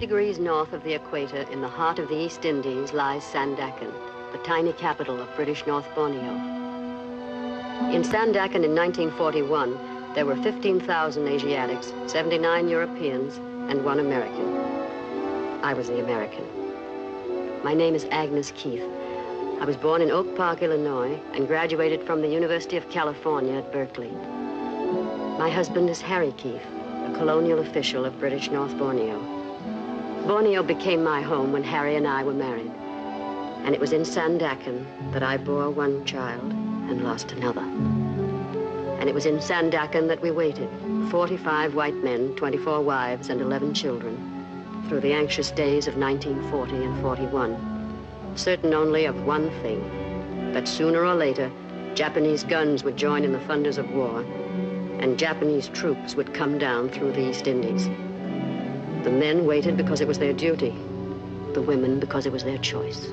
Degrees north of the equator, in the heart of the East Indies, lies Sandakan, the tiny capital of British North Borneo. In Sandakan in 1941, there were 15,000 Asiatics, 79 Europeans, and one American. I was the American. My name is Agnes Keith. I was born in Oak Park, Illinois, and graduated from the University of California at Berkeley. My husband is Harry Keith, a colonial official of British North Borneo. Borneo became my home when Harry and I were married. And it was in Sandakan that I bore one child and lost another. And it was in Sandakan that we waited, 45 white men, 24 wives, and 11 children, through the anxious days of 1940 and 41, certain only of one thing, that sooner or later, Japanese guns would join in the thunders of war, and Japanese troops would come down through the East Indies. The men waited because it was their duty. The women because it was their choice.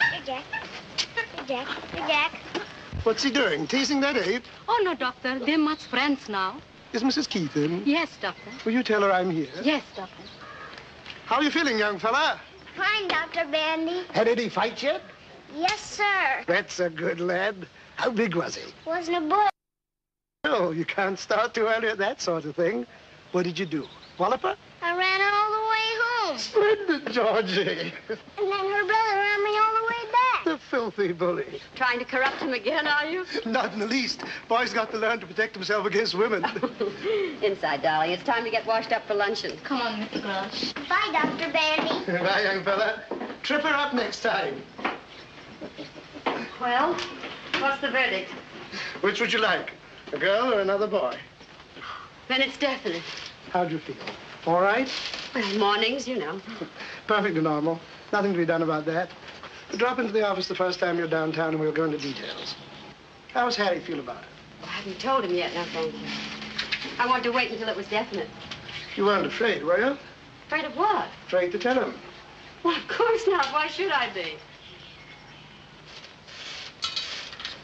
Hey, Jack. Hey, Jack. Hey, Jack. What's he doing? Teasing that ape? Oh, no, doctor. They're much friends now. Is Mrs. Keith in? Yes, doctor. Will you tell her I'm here? Yes, doctor. How are you feeling, young fella? Fine, Dr. Bandy. Had any fight yet? Yes, sir. That's a good lad. How big was he? Wasn't a boy. Oh, you can't start too early at that sort of thing. What did you do? Wallop her? I ran all the way home. Splendid, Georgie. And then her brother ran me all the way back. the filthy bully. Trying to corrupt him again, are you? Not in the least. Boy's got to learn to protect himself against women. Inside, darling. It's time to get washed up for luncheon. Come on, Mr. Grosh. Bye, Dr. Bandy. Bye, young fella. Trip her up next time. Well, what's the verdict? Which would you like? A girl or another boy? Then it's definite. How'd you feel? All right? Well, mornings, you know. Perfectly normal. Nothing to be done about that. Drop into the office the first time you're downtown and we'll go into details. How's Harry feel about it? Well, I haven't told him yet, no thank you. I wanted to wait until it was definite. You weren't afraid, were you? Afraid of what? Afraid to tell him. Well, of course not. Why should I be?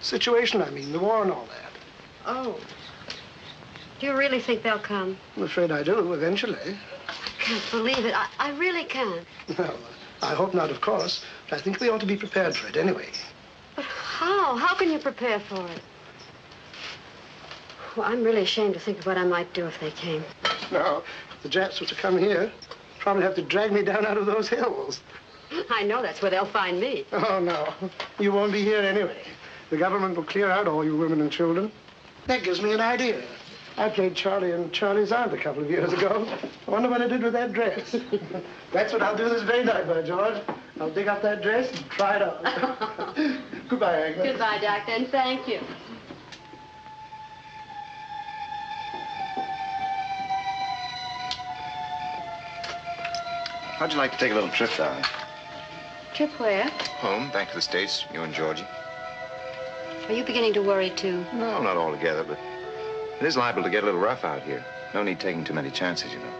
Situation, I mean, the war and all that. Oh. Do you really think they'll come? I'm afraid I do, eventually. I can't believe it. I, I really can't. Well, I hope not, of course. But I think we ought to be prepared for it anyway. But how? How can you prepare for it? Well, I'm really ashamed to think of what I might do if they came. No, if the Japs were to come here, probably have to drag me down out of those hills. I know that's where they'll find me. Oh, no. You won't be here anyway. The government will clear out all you women and children. That gives me an idea. I played Charlie and Charlie's aunt a couple of years ago. I wonder what I did with that dress. That's what I'll do this very night, by George. I'll dig up that dress and try it on. Goodbye, Agnes. Goodbye, Doctor, and thank you. How'd you like to take a little trip, darling? Trip where? Home, back to the States, you and Georgie. Are you beginning to worry, too? No, not altogether, but it is liable to get a little rough out here. No need taking too many chances, you know.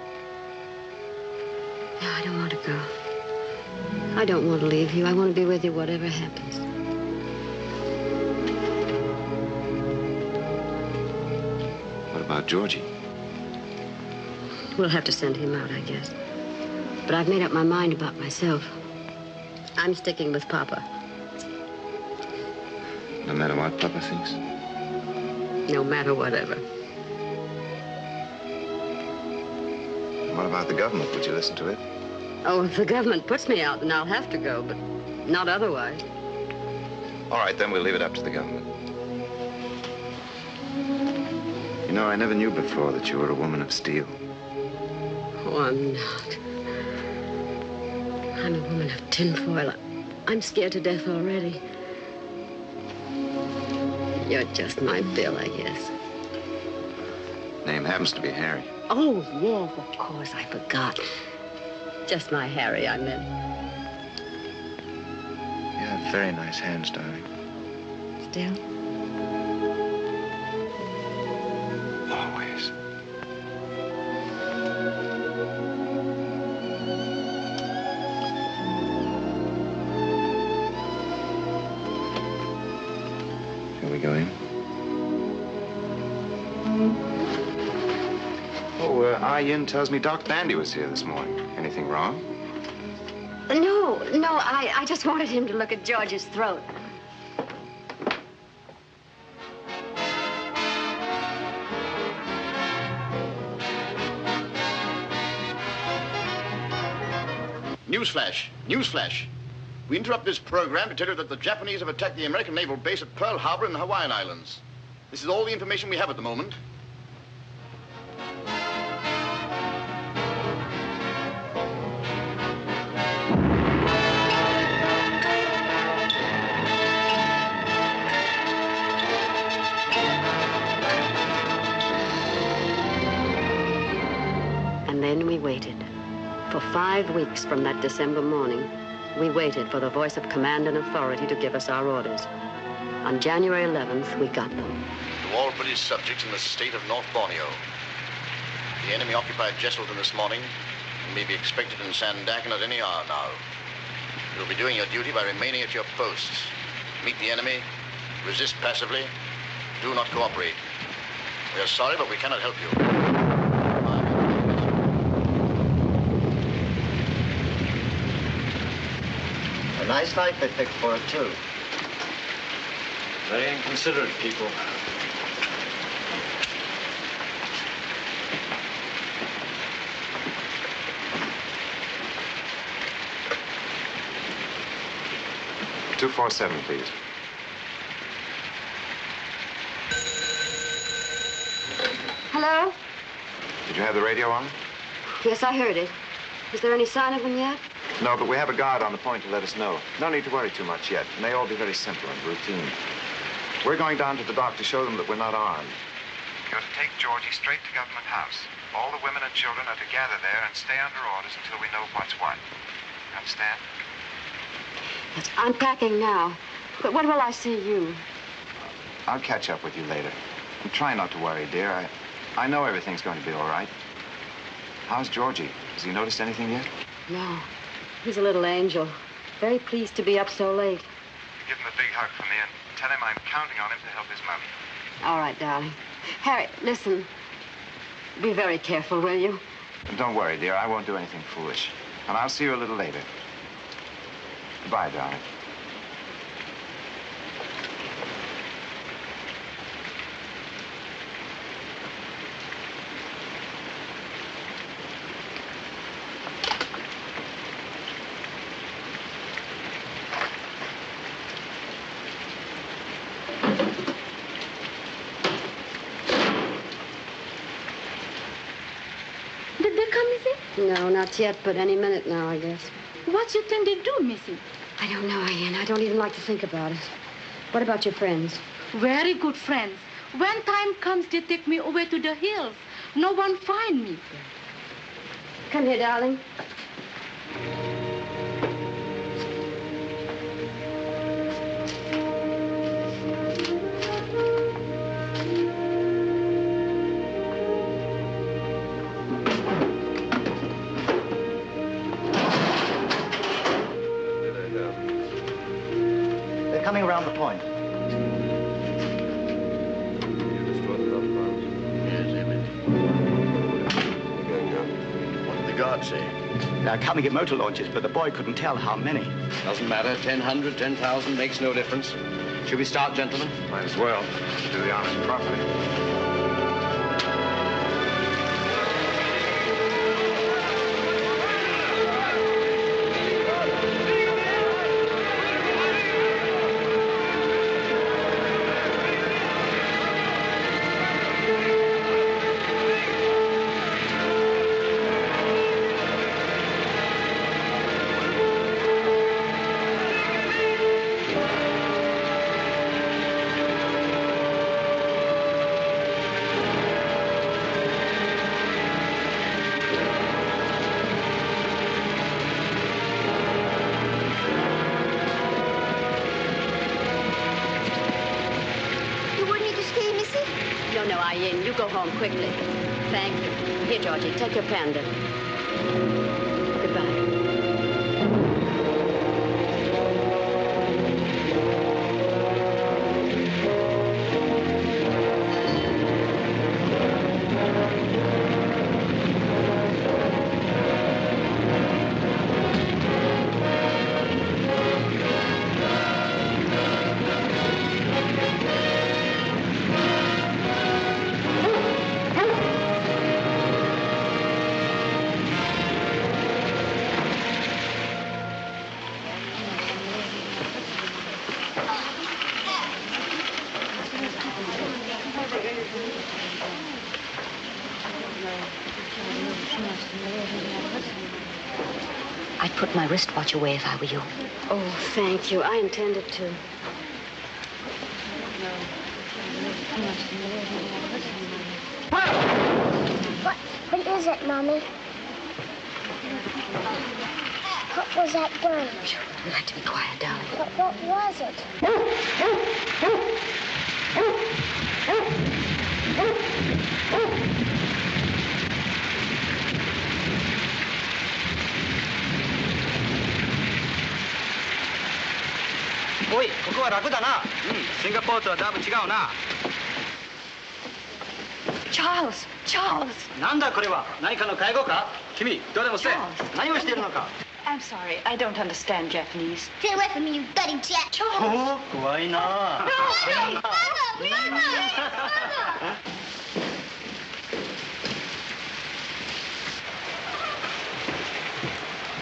No, I don't want to go. I don't want to leave you. I want to be with you whatever happens. What about Georgie? We'll have to send him out, I guess. But I've made up my mind about myself. I'm sticking with Papa. No matter what Papa thinks. No matter whatever. What about the government? Would you listen to it? Oh, if the government puts me out, then I'll have to go, but not otherwise. All right, then we'll leave it up to the government. You know, I never knew before that you were a woman of steel. Oh, I'm not. I'm a woman of tinfoil. I'm scared to death already. You're just my Bill, I guess. Name happens to be Harry. Oh, yes, of course. I forgot. Just my Harry, I meant. You have very nice hands, darling. Still? go in? Oh, uh, Ah Yin tells me Doc Bandy was here this morning. Anything wrong? No, no, I, I just wanted him to look at George's throat. Newsflash, newsflash. We interrupt this program to tell you that the Japanese have attacked the American naval base at Pearl Harbor in the Hawaiian Islands. This is all the information we have at the moment. And then we waited. For five weeks from that December morning, we waited for the voice of command and authority to give us our orders. On January 11th, we got them. To all British subjects in the state of North Borneo. The enemy occupied Jesselton this morning and may be expected in Sandakan at any hour now. You'll be doing your duty by remaining at your posts. Meet the enemy, resist passively, do not cooperate. We are sorry, but we cannot help you. A nice night they picked for it, too. Very inconsiderate people. Two four seven, please. Hello? Did you have the radio on? Yes, I heard it. Is there any sign of them yet? No, but we have a guard on the point to let us know. No need to worry too much yet. It may all be very simple and routine. We're going down to the dock to show them that we're not armed. You're to take Georgie straight to Government House. All the women and children are to gather there and stay under orders until we know what's what. Understand? Yes, I'm packing now. But when will I see you? I'll catch up with you later. And try not to worry, dear. I, I know everything's going to be all right. How's Georgie? Has he noticed anything yet? No. He's a little angel. Very pleased to be up so late. Give him a big hug from me and tell him I'm counting on him to help his mummy. All right, darling. Harry, listen. Be very careful, will you? Don't worry, dear. I won't do anything foolish. And I'll see you a little later. Goodbye, darling. Did they come, Missy? No, not yet, but any minute now, I guess. What you think they do, Missy? I don't know, Ian. I don't even like to think about it. What about your friends? Very good friends. When time comes, they take me away to the hills. No one find me. Come here, darling. Coming in motor launches, but the boy couldn't tell how many. Doesn't matter. 1000, 10,000 makes no difference. Should we start, gentlemen? Might as well. Do the honors properly. Put my wristwatch away if I were you. Oh, thank you. I intended to. What, what is it, Mommy? What was that gun? You have to be quiet, darling. What, what was it? おいここは楽だなうんシンガポールとはだいぶ違うな Charles! Charles! なんだこれは何かの介護か君どうでもせえ何をしているのか I'm sorry, I don't understand Japanese. Get away from me, you bloody jet! Oh, おお怖いな Mother! Mother! Mother!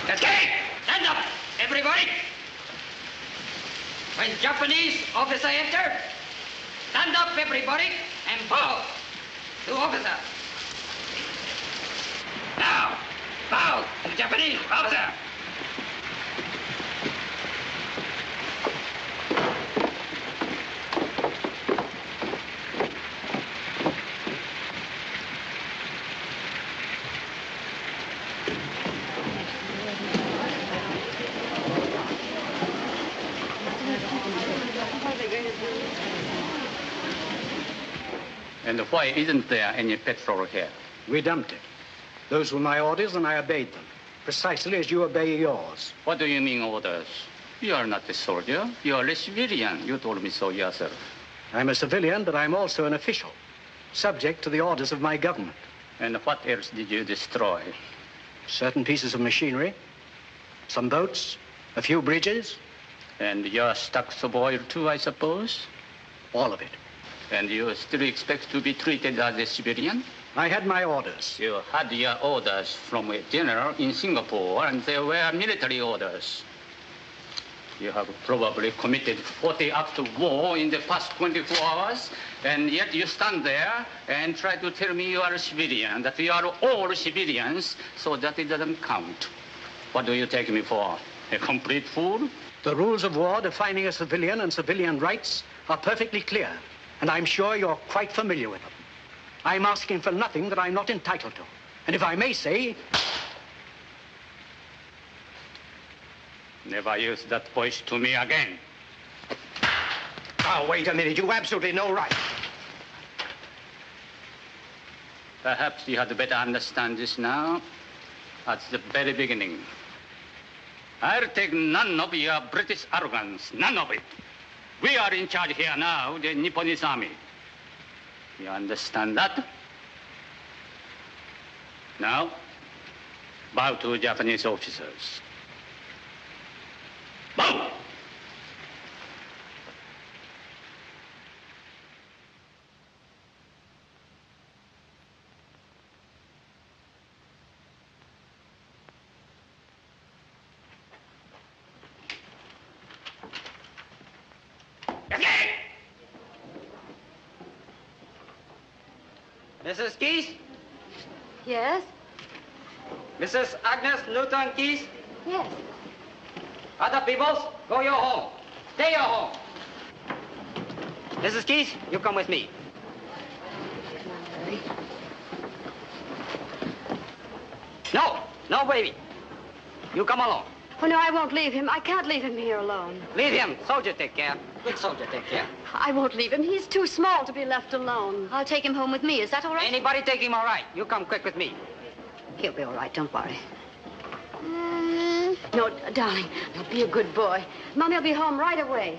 Okay, stand up, everybody. When Japanese officer enter, stand up, everybody, and bow to officer. Now, bow to Japanese officer. Why isn't there any petrol here? We dumped it. Those were my orders, and I obeyed them, precisely as you obey yours. What do you mean orders? You are not a soldier. You are a civilian. You told me so yourself. I'm a civilian, but I'm also an official, subject to the orders of my government. And what else did you destroy? Certain pieces of machinery, some boats, a few bridges. And your stocks of oil too, I suppose? All of it. And you still expect to be treated as a civilian? I had my orders. You had your orders from a general in Singapore, and they were military orders. You have probably committed 40 acts of war in the past 24 hours, and yet you stand there and try to tell me you are a civilian, that we are all civilians, so that it doesn't count. What do you take me for? A complete fool? The rules of war defining a civilian and civilian rights are perfectly clear, and I'm sure you're quite familiar with them. I'm asking for nothing that I'm not entitled to. And if I may say, Never use that voice to me again. Oh, wait a minute. You absolutely no right. Perhaps you had better understand this now at the very beginning. I'll take none of your British arrogance, none of it. We are in charge here now, the Nipponese army. You understand that? Now, bow to Japanese officers. Bow! Mrs. Keys? Yes? Mrs. Agnes Newton Keys? Yes. Other peoples, go your home. Stay your home. Mrs. Keys, you come with me. No, no, baby. You come along. Oh, no, I won't leave him. I can't leave him here alone. Leave him. Soldier take care. Good soldier take care. I won't leave him. He's too small to be left alone. I'll take him home with me. Is that all right? Anybody take him all right. You come quick with me. He'll be all right. Don't worry. Mm. No, darling. No, be a good boy. Mommy will be home right away.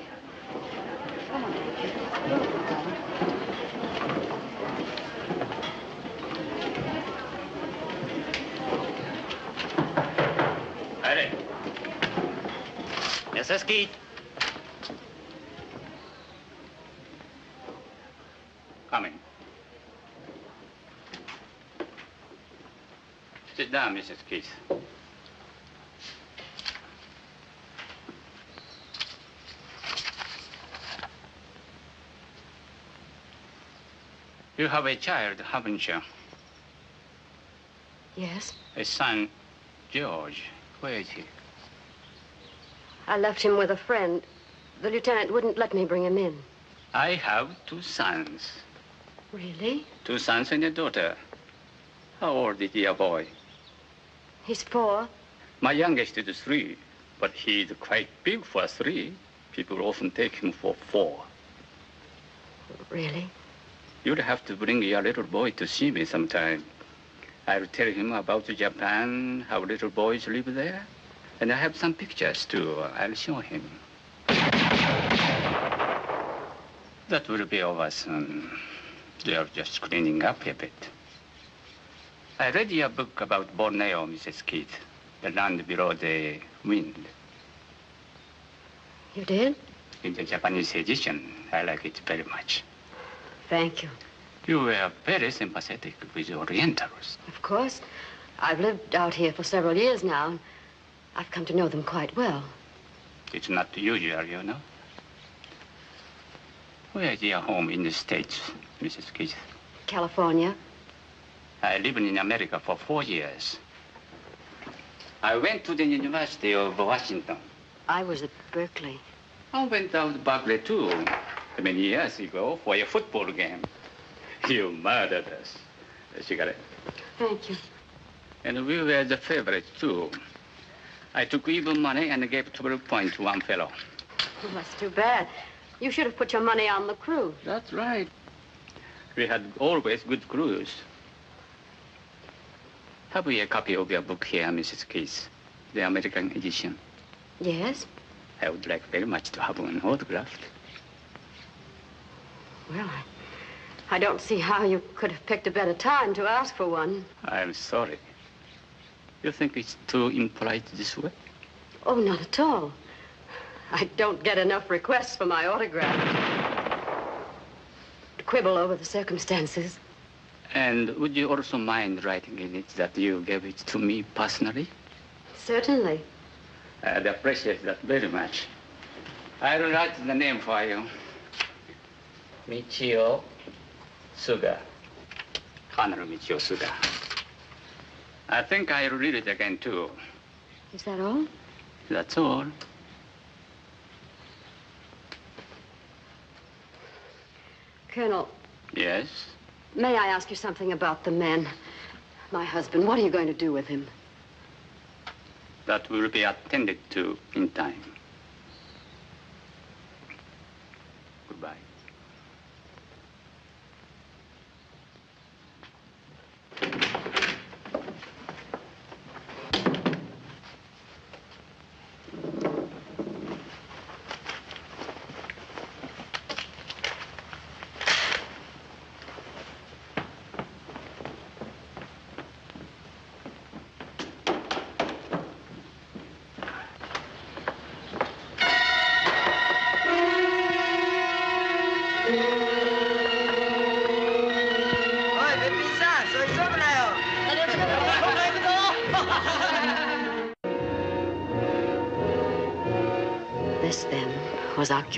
Ready. Mrs. Keith. Coming. Sit down, Mrs. Keith. You have a child, haven't you? Yes? A son, George. Where is he? I left him with a friend. The lieutenant wouldn't let me bring him in. I have two sons. Really? Two sons and a daughter. How old is your boy? He's four. My youngest is three, but he's quite big for three. People often take him for four. Really? You'll have to bring your little boy to see me sometime. I'll tell him about Japan, how little boys live there. And I have some pictures too. I'll show him. That will be over soon. They are just cleaning up a bit. I read your book about Borneo, Mrs. Keith. The land below the wind. You did? In the Japanese edition, I like it very much. Thank you. You were very sympathetic with the Orientals. Of course. I've lived out here for several years now. and I've come to know them quite well. It's not usual, you know. Where is your home in the States, Mrs. Keith? California. I lived in America for four years. I went to the University of Washington. I was at Berkeley. I went out to Berkeley, too, many years ago for a football game. You murdered us. A cigarette. Thank you. And we were the favorites, too. I took even money and gave 12 points to one fellow. Well, that's too bad. You should have put your money on the crew. That's right. We had always good crews. Have we a copy of your book here, Mrs. Keith? The American edition. Yes? I would like very much to have one autographed. Well, I, I don't see how you could have picked a better time to ask for one. I'm sorry. You think it's too impolite this way? Oh, not at all. I don't get enough requests for my autograph. To quibble over the circumstances. And would you also mind writing in it that you gave it to me personally? Certainly. I'd appreciate that very much. I'll write the name for you. Michio Suga. Colonel Michio Suga. I think I'll read it again, too. Is that all? That's all. Colonel, Yes? May I ask you something about the men? My husband, what are you going to do with him? That will be attended to in time.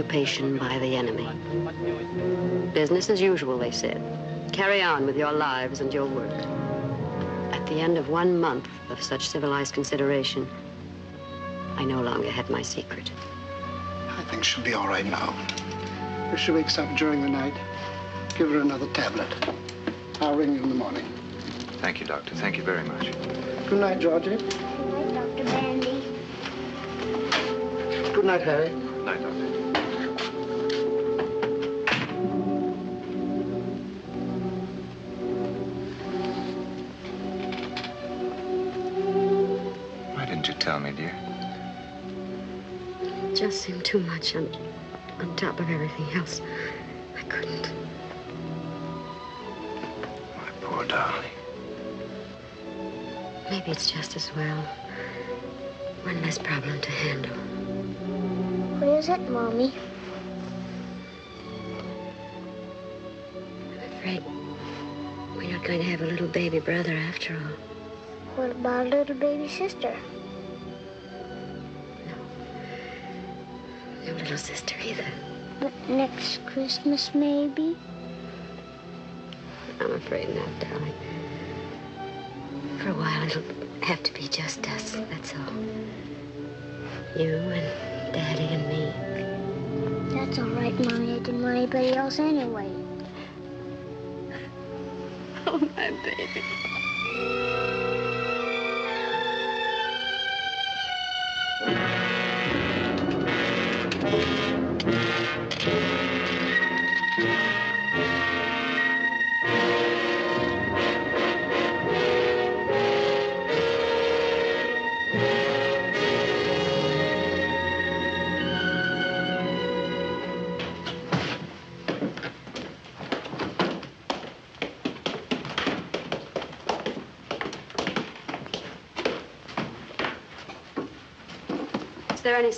Occupation by the enemy. Business as usual, they said. Carry on with your lives and your work. At the end of one month of such civilized consideration, I no longer had my secret. I think she'll be all right now. If she wakes up during the night, give her another tablet. I'll ring you in the morning. Thank you, Doctor. Thank you very much. Good night, Georgie. Good night, Dr. Bandy. Good night, Harry. Just seemed too much on, on top of everything else. I couldn't. My poor darling. Maybe it's just as well. One less problem to handle. What is it, Mommy? I'm afraid we're not going to have a little baby brother after all. What about a little baby sister? Little sister either. But next Christmas, maybe? I'm afraid not, darling. For a while, it'll have to be just us, that's all. You and Daddy and me. That's all right, Mommy. I didn't want anybody else anyway. Oh, my baby.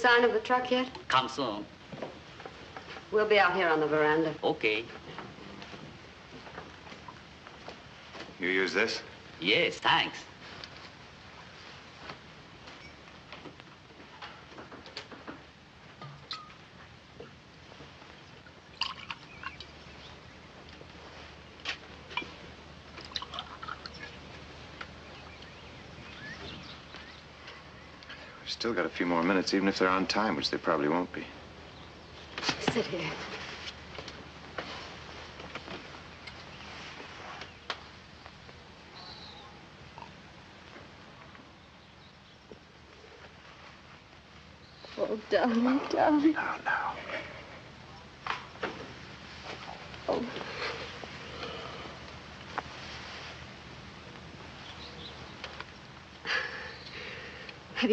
Sign of the truck yet? Come soon. We'll be out here on the veranda. Okay. You use this? Yes, thanks. Still got a few more minutes, even if they're on time, which they probably won't be. Sit here. Oh, darling, darling. Now, now.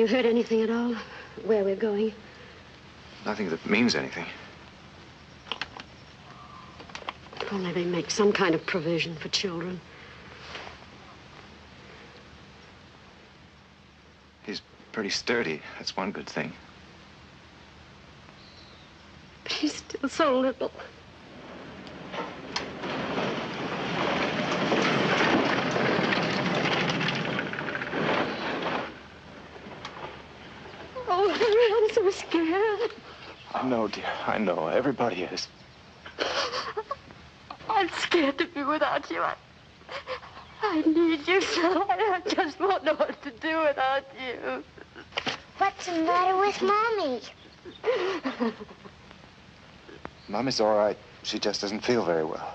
You heard anything at all? Where we're going? Nothing that means anything. If only they make some kind of provision for children. He's pretty sturdy. That's one good thing. But he's still so little. Oh, I'm so scared. I know, dear. I know. Everybody is. I'm scared to be without you. I, I need you so. I just won't know what to do without you. What's the matter with Mommy? Mommy's all right. She just doesn't feel very well.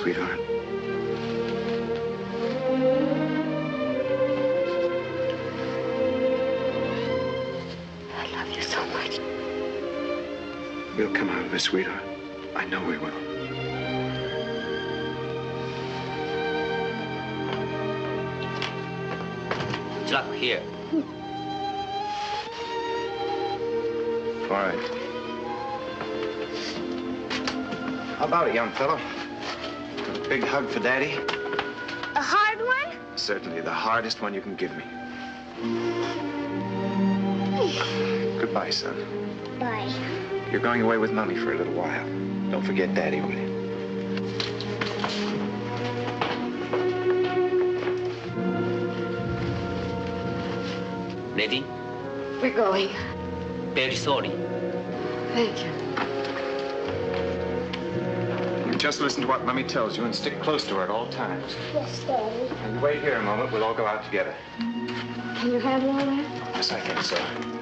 sweetheart. I love you so much. We'll come out of this, sweetheart. I know we will. Truck here. All right. How about it, young fellow? A big hug for Daddy? A hard one? Certainly the hardest one you can give me. Goodbye, son. Bye. You're going away with Mummy for a little while. Don't forget Daddy, will you? Ready? We're going. Very sorry. Thank you. Just listen to what Mummy tells you and stick close to her at all times. Yes, Daddy. And you wait here a moment. We'll all go out together. Can you handle all that? Yes, I think so.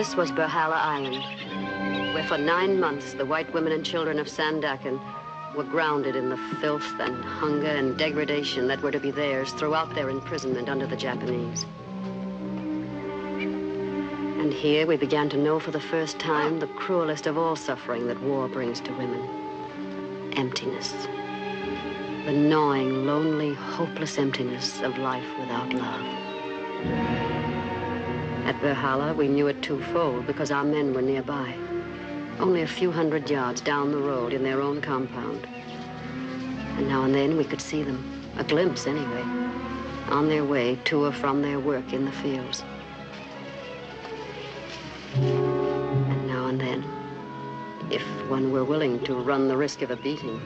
This was Berhala Island, where for nine months the white women and children of Sandakan were grounded in the filth and hunger and degradation that were to be theirs throughout their imprisonment under the Japanese. And here we began to know for the first time the cruelest of all suffering that war brings to women emptiness. The gnawing, lonely, hopeless emptiness of life without love. At Berhala, we knew it twofold because our men were nearby, only a few hundred yards down the road in their own compound. And now and then we could see them, a glimpse anyway, on their way to or from their work in the fields. And now and then, if one were willing to run the risk of a beating,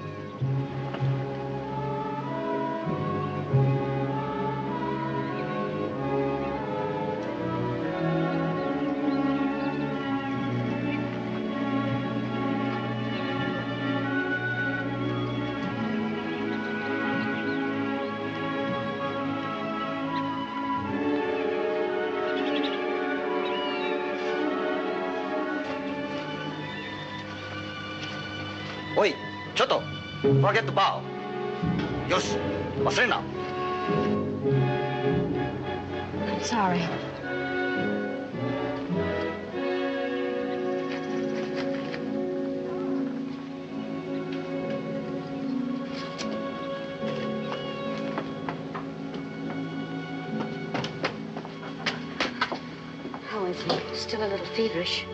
Choto, forget the bow. Yosh, Masrin now. I'm sorry. How is he? Still a little feverish.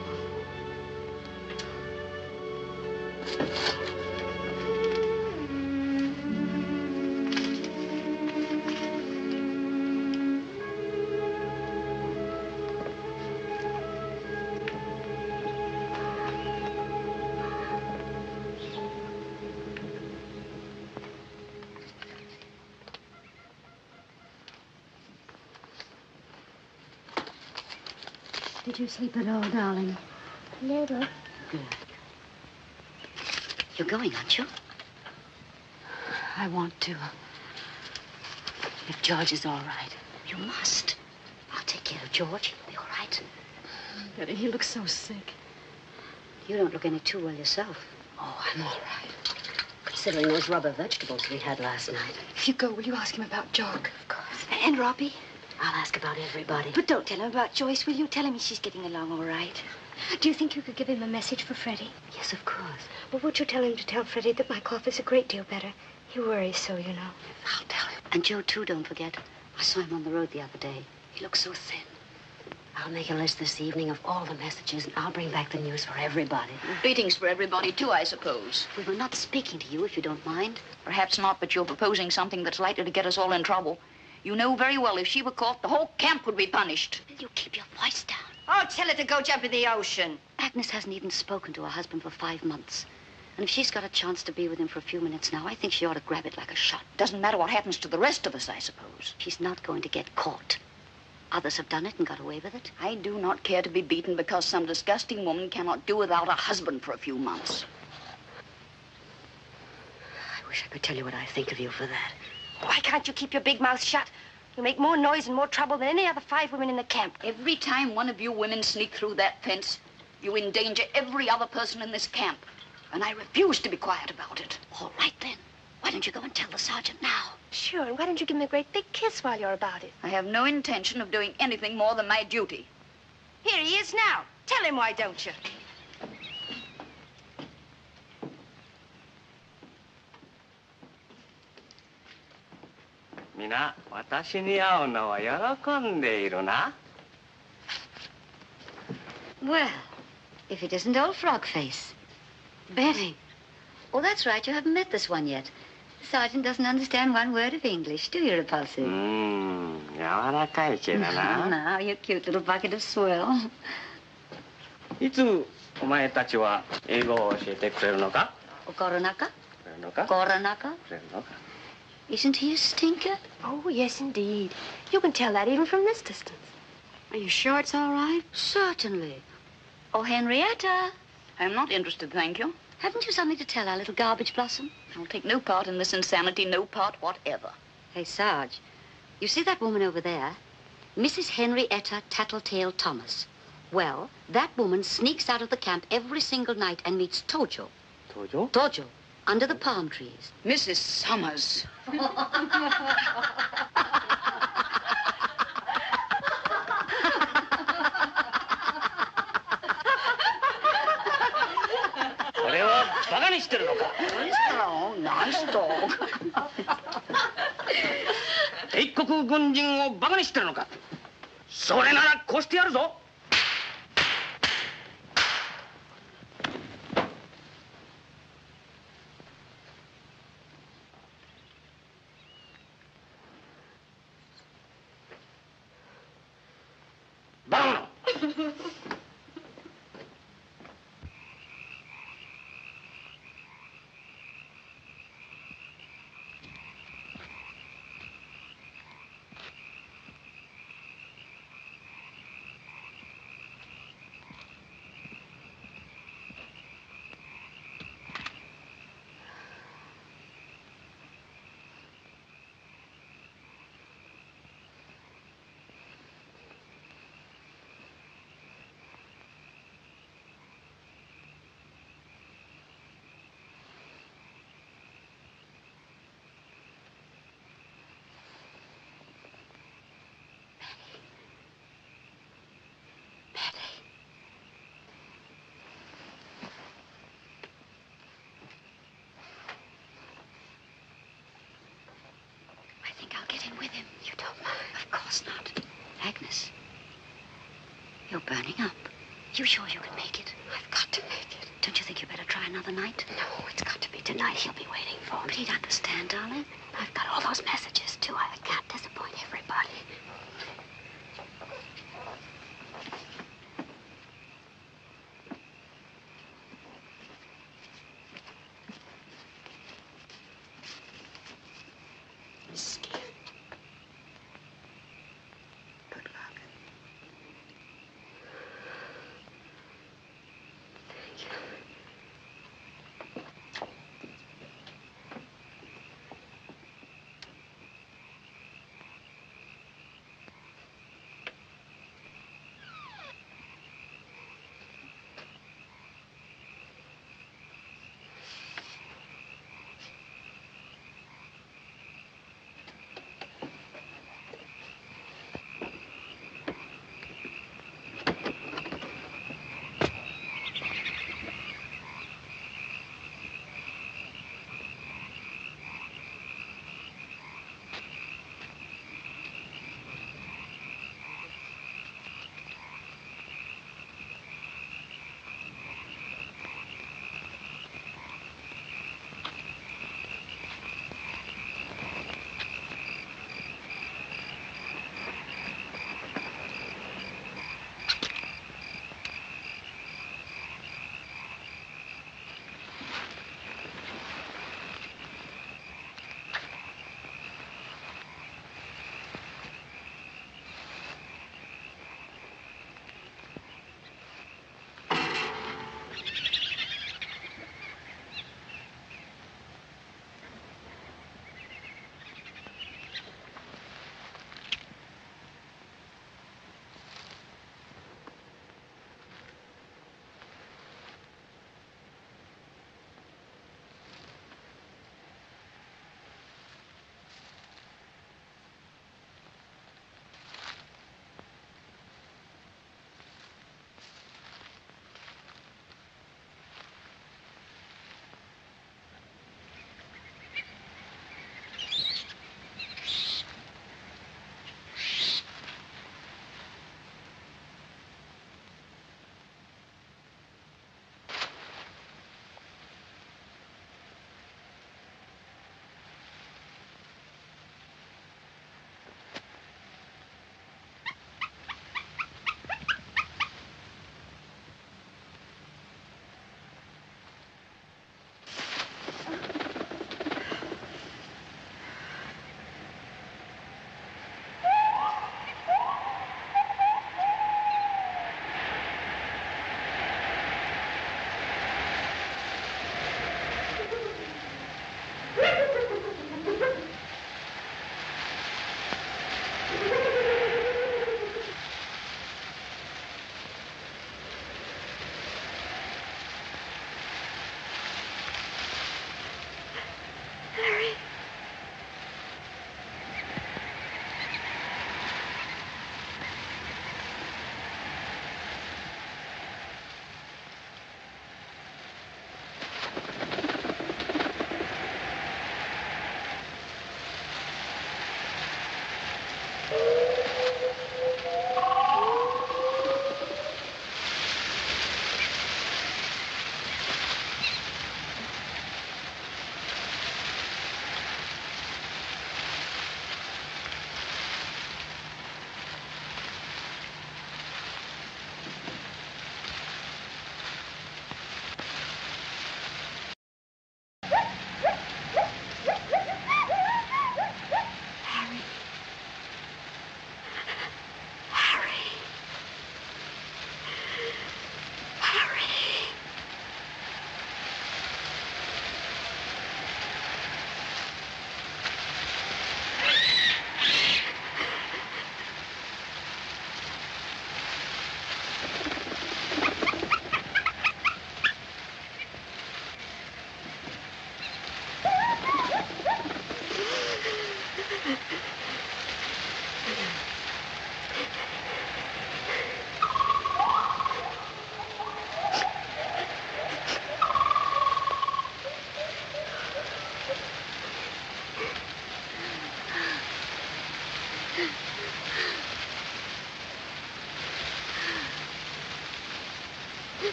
Sleep at all, darling? Little. Good. You're going, aren't you? I want to. If George is all right. You must. I'll take care of George. He'll be all right. Betty, he looks so sick. You don't look any too well yourself. Oh, I'm all right. Considering those rubber vegetables we had last night. If you go, will you ask him about Jock? Of course. And Robbie? I'll ask about everybody. But don't tell him about Joyce, will you? Tell him she's getting along all right. Do you think you could give him a message for Freddie? Yes, of course. Well, would you tell him to tell Freddie that my cough is a great deal better? He worries so, you know. I'll tell him. And Joe, too, don't forget. I saw him on the road the other day. He looks so thin. I'll make a list this evening of all the messages, and I'll bring back the news for everybody. Beatings for everybody, too, I suppose. We were not speaking to you, if you don't mind. Perhaps not, but you're proposing something that's likely to get us all in trouble. You know very well if she were caught, the whole camp would be punished. Will you keep your voice down? Oh, tell her to go jump in the ocean. Agnes hasn't even spoken to her husband for five months. And if she's got a chance to be with him for a few minutes now, I think she ought to grab it like a shot. Doesn't matter what happens to the rest of us, I suppose. She's not going to get caught. Others have done it and got away with it. I do not care to be beaten because some disgusting woman cannot do without a husband for a few months. I wish I could tell you what I think of you for that. Why can't you keep your big mouth shut? You make more noise and more trouble than any other five women in the camp. Every time one of you women sneak through that fence, you endanger every other person in this camp. And I refuse to be quiet about it. All right, then. Why don't you go and tell the sergeant now? Sure, and why don't you give him a great big kiss while you're about it? I have no intention of doing anything more than my duty. Here he is now. Tell him why don't you? Mina, 私に会うのは喜んでいるな。Well, if it isn't old Frog Face. Betty. Oh, that's right. You haven't met this one yet. The sergeant doesn't understand one word of English, do you, Repulsive? うーん、柔らかい毛だ Now, な。now, you cute little bucket of swell. いつお前たちは英語を教えてくれるのか Koronaka? くれるのか Koronaka? くれるのか Isn't he a stinker? Oh, yes, indeed. You can tell that even from this distance. Are you sure it's all right? Certainly. Oh, Henrietta. I'm not interested, thank you. Haven't you something to tell our little garbage blossom? I'll take no part in this insanity, no part whatever. Hey, Sarge, you see that woman over there? Mrs. Henrietta Tattletale Thomas. Well, that woman sneaks out of the camp every single night and meets Tojo. Tojo? Tojo, under the バカにしてるのか？帝国軍人をバカにしてるのか？それなら越してやるぞ。Get in with him. You don't mind? Of course not. Agnes, You're burning up. You sure you can make it? I've got to make it. Don't you think you better try another night? No, it's got to be tonight. He'll be waiting for me. But he'd understand, darling. I've got all those messages, too. I can't disappoint everybody.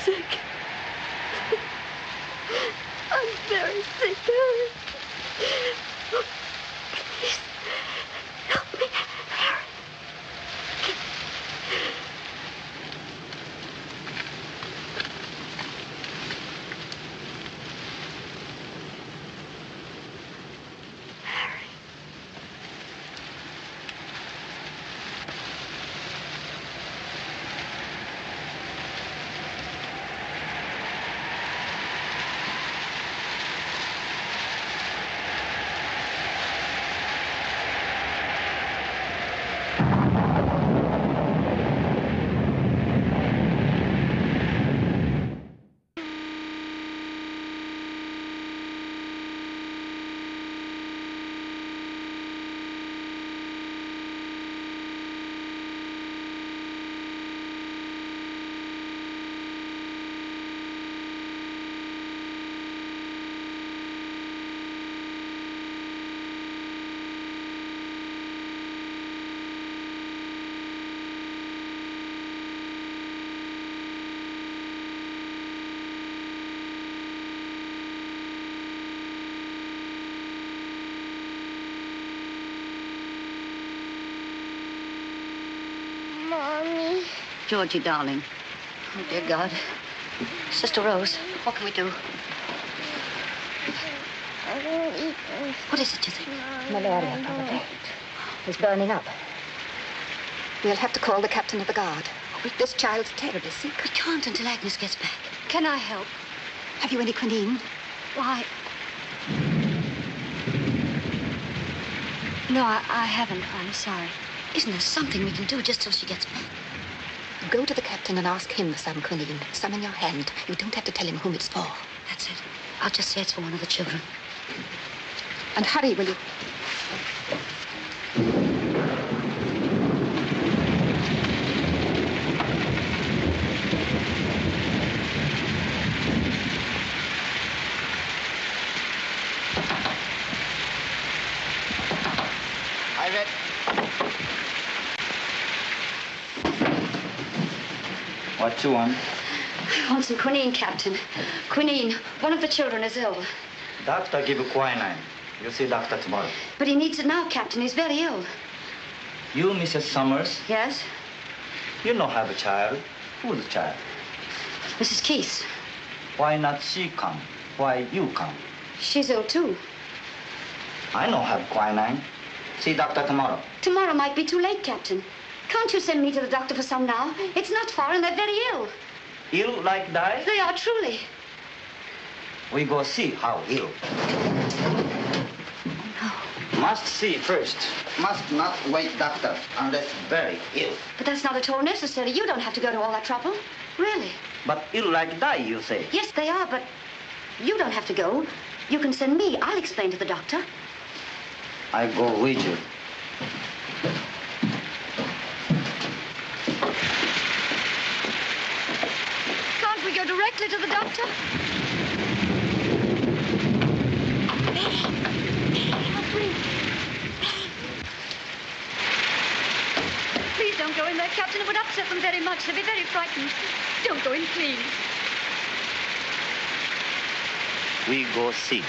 Sick. Georgie, darling. Oh, dear God. Sister Rose, what can we do? I won't eat this. What is it, you think? Malaria, probably. He's burning up. We'll have to call the captain of the guard. This child's terribly sick. We can't until Agnes gets back. Can I help? Have you any quinine? Why? No, I, I haven't. I'm sorry. Isn't there something we can do just till she gets back? Go to the captain and ask him for some quinine. Some in your hand. You don't have to tell him whom it's for. That's it. I'll just say it's for one of the children. And hurry, will you? I read. Want? I want some quinine, Captain. Quinine. One of the children is ill. Doctor give quinine. You see doctor tomorrow. But he needs it now, Captain. He's very ill. You, Mrs. Summers, Yes? you know have a child. Who's the child? Mrs. Keith. Why not she come? Why you come? She's ill, too. I know have quinine. See doctor tomorrow. Tomorrow might be too late, Captain. Can't you send me to the doctor for some now? It's not far, and they're very ill. Ill like die? They are truly. We go see how ill. Must see first. Must not wait doctor unless very ill. But that's not at all necessary. You don't have to go to all that trouble. Really? But ill like die, you say. Yes, they are, but you don't have to go. You can send me. I'll explain to the doctor. I go with you. Can't we go directly to the doctor? Please don't go in there, Captain. It would upset them very much. They'd be very frightened. Don't go in, please. We go see.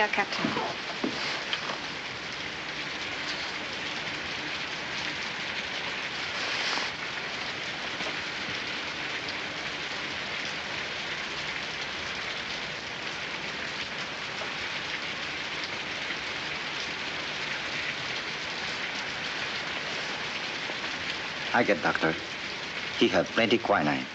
Here, Captain. I get doctor. He have plenty quinine.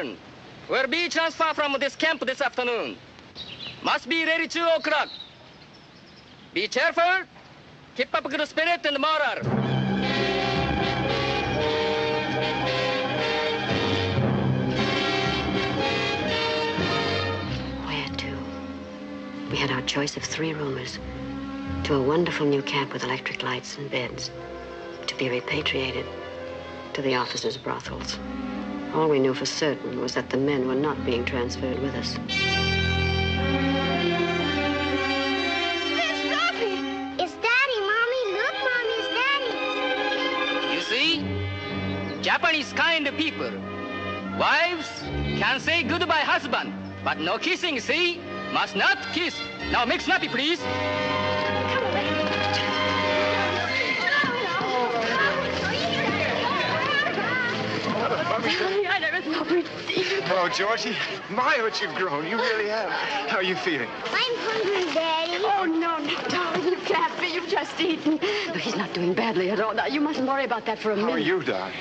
concerned will be transferred from this camp this afternoon. Must be ready 2 o'clock. Be cheerful, keep up good spirit and to? We had our choice of three rumors. To a wonderful new camp with electric lights and beds. To be repatriated to the officers' brothels. All we knew for certain was that the men were not being transferred with us. It's Robbie! It's Daddy, Mommy. Look, Mommy, it's Daddy. You see? Japanese kind of people. Wives can say goodbye husband, but no kissing, see? Must not kiss. Now make snappy, please. I never thought we'd see you. Oh, Georgie, my, what you've grown. You really have. How are you feeling? I'm hungry, Daddy. Oh, no, no, darling, you can't be. You've just eaten. But he's not doing badly at all. Now, you mustn't worry about that for a How minute. are you, darling?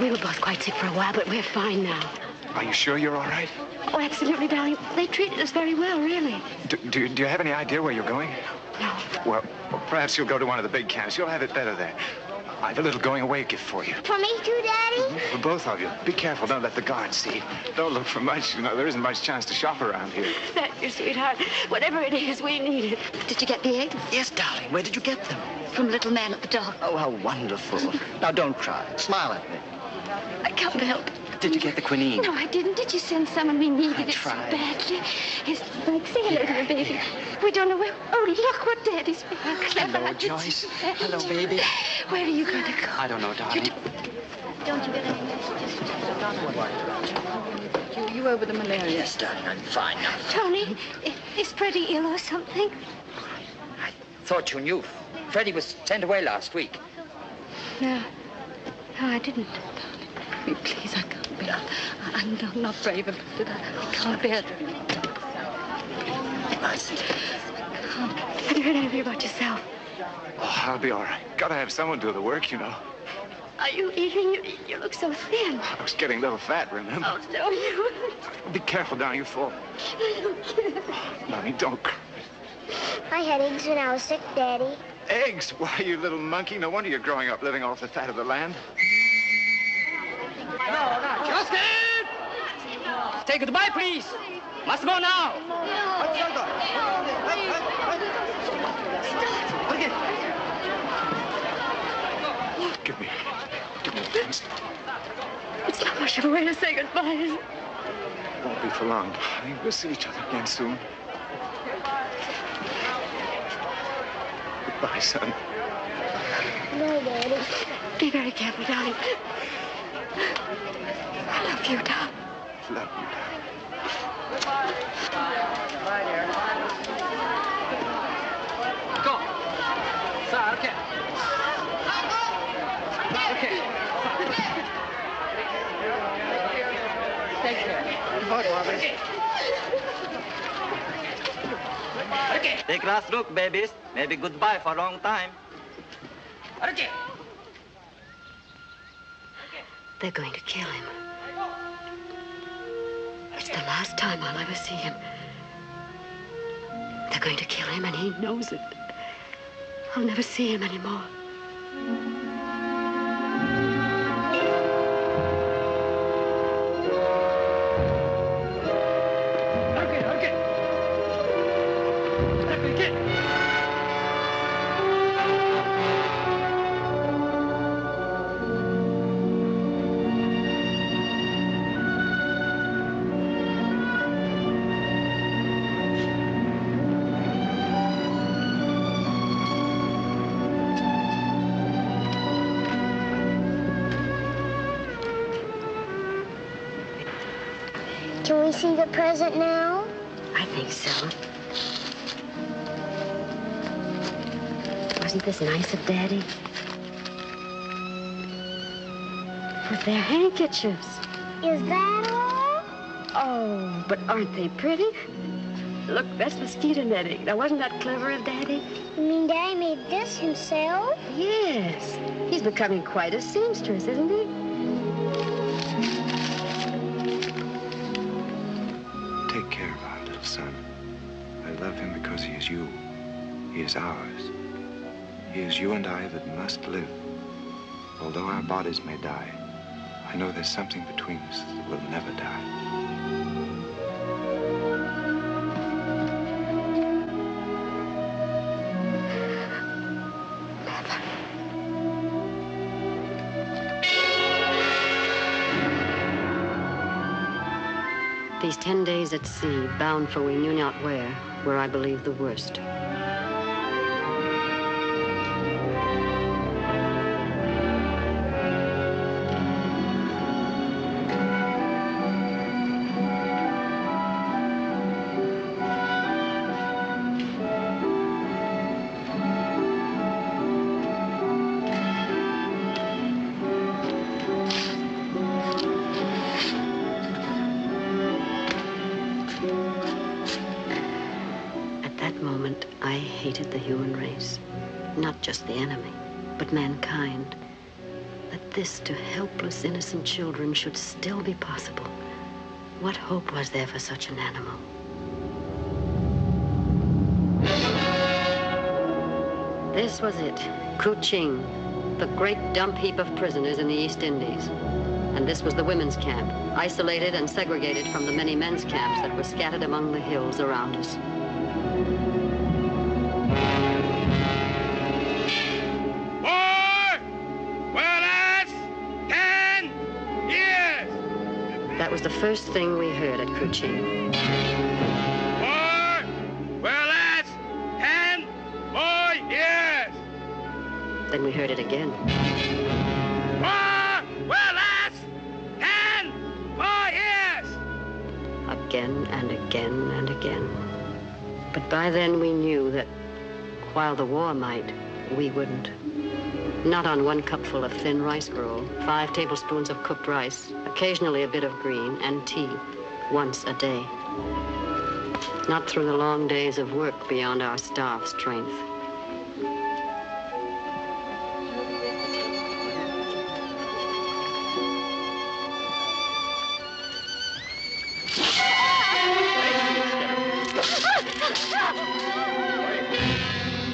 We were both quite sick for a while, but we're fine now. Are you sure you're all right? Oh, absolutely, darling. They treated us very well, really. Do, do, do you have any idea where you're going? No. Well, well, perhaps you'll go to one of the big camps. You'll have it better there. I have a little going away gift for you. For me too, Daddy? Mm-hmm. For both of you. Be careful. Don't let the guards see. Don't look for much. You know, there isn't much chance to shop around here. Thank you, sweetheart. Whatever it is, we need it. Did you get the eggs? Yes, darling. Where did you get them? From little man at the dock. Oh, how wonderful. now, don't cry. Smile at me. I can't help it. Did you get the quinine? No, I didn't. Did you send someone we needed I it so badly? It's like, say hello to the baby. We don't know where. Oh, look what Daddy's been. Hello, Joyce. Hello, baby. Where are you going to go? I don't know, darling. Don't you get any messages? You, you over the malaria? Yes, darling. I'm fine now. Tony, is Freddie ill or something? I thought you knew. Freddie was sent away last week. No. No, I didn't. Darling. Please, I can't bear it. I- I'm not, not brave about it. I, I can't bear it. I see. Have you heard anything about yourself? Oh, I'll be all right. Gotta have someone do the work, you know. Are you eating? You, you look so thin. I was getting a little fat, remember? Oh, so you. Be careful down you fall. I don't care. Mommy, don't cry. I had eggs when I was sick, Daddy. Eggs? Why, you little monkey. No wonder you're growing up living off the fat of the land. Justin! Say goodbye, please. Must go now. Give me. Give me a chance. It's not much of a way to say goodbye, it? Won't be for long, darling. We'll see each other again soon. Goodbye, son. No, Daddy. Be very careful, darling. I love you, darling. Love you, darling. Go. Sir, okay. Okay. Take care. Take last look, babies. Maybe goodbye for a long time. Okay. They're going to kill him. It's the last time I'll ever see him. They're going to kill him, and he knows it. I'll never see him anymore. Present now? I think so. Wasn't this nice of Daddy? With their handkerchiefs. Is that all? Oh, but aren't they pretty? Look, that's mosquito netting. Now, wasn't that clever of Daddy? You mean Daddy made this himself? Yes. He's becoming quite a seamstress, isn't he? Son. I love him because he is you. He is ours. He is you and I that must live. Although our bodies may die, I know there's something between us that will never die. Ten days at sea, bound for we knew not where, where I believe, the worst. Hated the human race. Not just the enemy, but mankind. That this to helpless, innocent children should still be possible. What hope was there for such an animal? This was it, Kuching, the great dump heap of prisoners in the East Indies. And this was the women's camp, isolated and segregated from the many men's camps that were scattered among the hills around us. The first thing we heard at Kuching. War! Whereas ten more years! Then we heard it again. War! Whereas ten more years! Again and again and again. But by then we knew that while the war might, we wouldn't. Not on one cupful of thin rice gruel, five tablespoons of cooked rice, occasionally a bit of green, and tea, once a day. Not through the long days of work beyond our starved strength.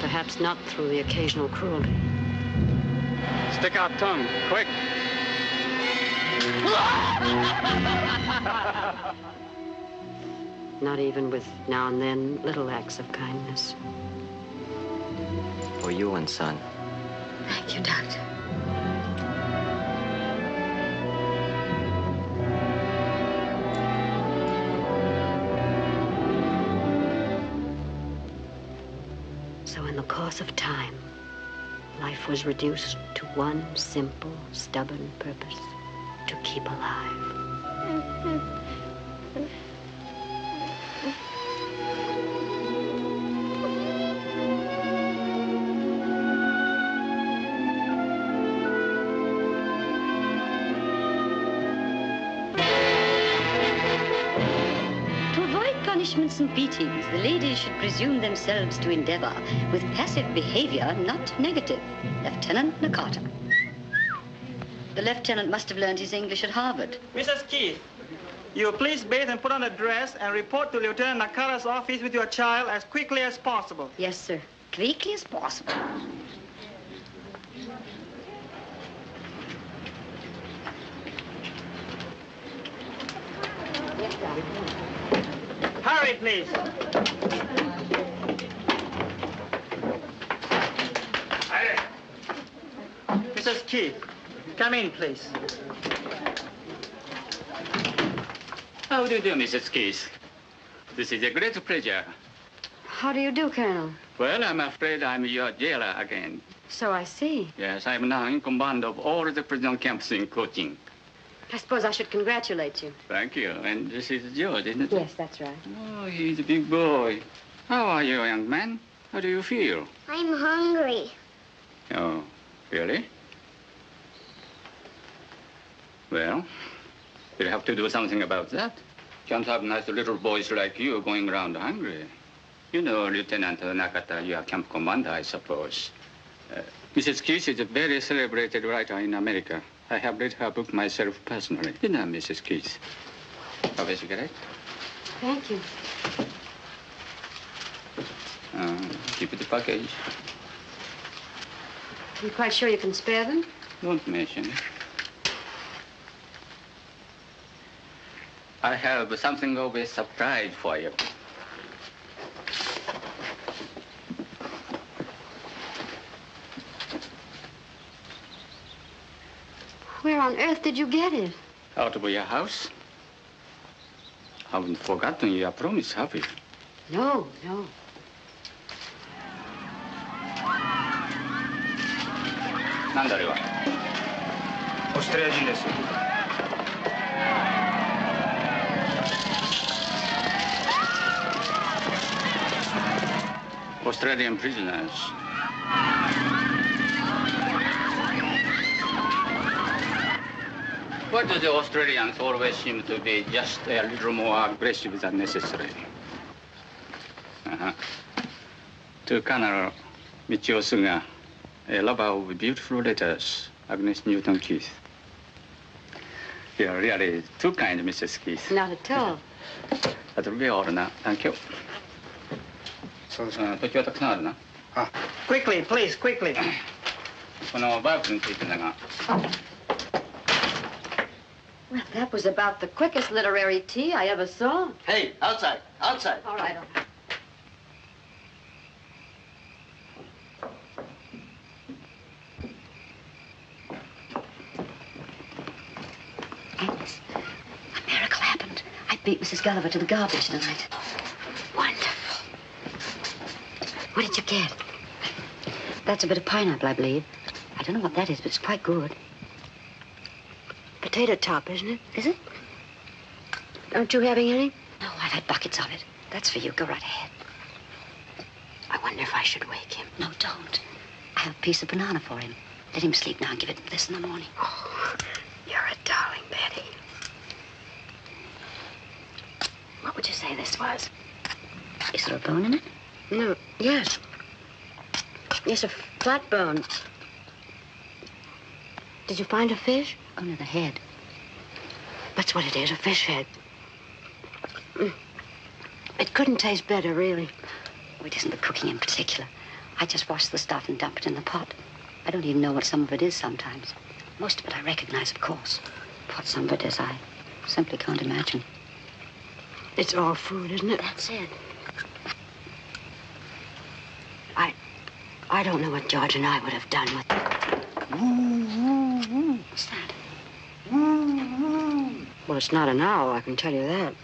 Perhaps not through the occasional cruelty. Stick out tongue, quick. Not even with now and then little acts of kindness. For you and son. Thank you, Doctor. So in the course of time, life was reduced to one simple, stubborn purpose, to keep alive. To avoid punishments and beatings, the ladies should presume themselves to endeavor with passive behavior, not negative. Lieutenant Nakata. The lieutenant must have learned his English at Harvard. Mrs. Keith, you please bathe and put on a dress and report to Lieutenant Nakata's office with your child as quickly as possible. Yes, sir. Quickly as possible. Hurry, please. Mrs. Keith, come in, please. How do you do, Mrs. Keith? This is a great pleasure. How do you do, Colonel? Well, I'm afraid I'm your jailer again. So I see. Yes, I'm now in command of all the prison camps in Kuching. I suppose I should congratulate you. Thank you. And this is George, isn't it? Yes, that's right. Oh, he's a big boy. How are you, young man? How do you feel? I'm hungry. Oh, really? Well, we'll have to do something about that. Can't have nice little boys like you going around hungry. You know, Lieutenant Nakata, you are camp commander, I suppose. Uh, Mrs. Keith is a very celebrated writer in America. I have read her book myself personally. You know, Mrs. Keith. Have a cigarette? Thank you. Uh, keep the package. Are You quite sure you can spare them? Don't mention it. I have something of a surprise for you. Where on earth did you get it? Out of your house. Haven't forgotten your promise, have you? No, no. Nandare Australian prisoners. Why do the Australians always seem to be just a little more aggressive than necessary? Uh-huh. To Colonel Michio Suga, a lover of beautiful letters, Agnes Newton Keith. You're really too kind, Mrs. Keith. Not at all. That'll be all now. Thank you. そうですか。時はたくさんあるな。 Quickly, please, quickly. このバイクについてだが、 Well, that was about the quickest literary tea I ever saw. Hey, outside, outside. All right, all right. Agnes, a miracle happened. I beat Mrs. Gulliver to the garbage tonight. What did you get? That's a bit of pineapple, I believe. I don't know what that is, but it's quite good. Potato top, isn't it? Is it? Aren't you having any? No, I've had buckets of it. That's for you. Go right ahead. I wonder if I should wake him. No, don't. I have a piece of banana for him. Let him sleep now and give him this in the morning. Oh, you're a darling, Betty. What would you say this was? Is there a bone in it? No, yes. Yes, a flat bone. Did you find a fish? Under the head. That's what it is, a fish head. Mm. It couldn't taste better, really. Oh, it isn't the cooking in particular. I just wash the stuff and dump it in the pot. I don't even know what some of it is sometimes. Most of it I recognize, of course. What some of it is, I simply can't imagine. It's all food, isn't it? That's it. I don't know what George and I would have done with it. What's that? Well, it's not an owl, I can tell you that.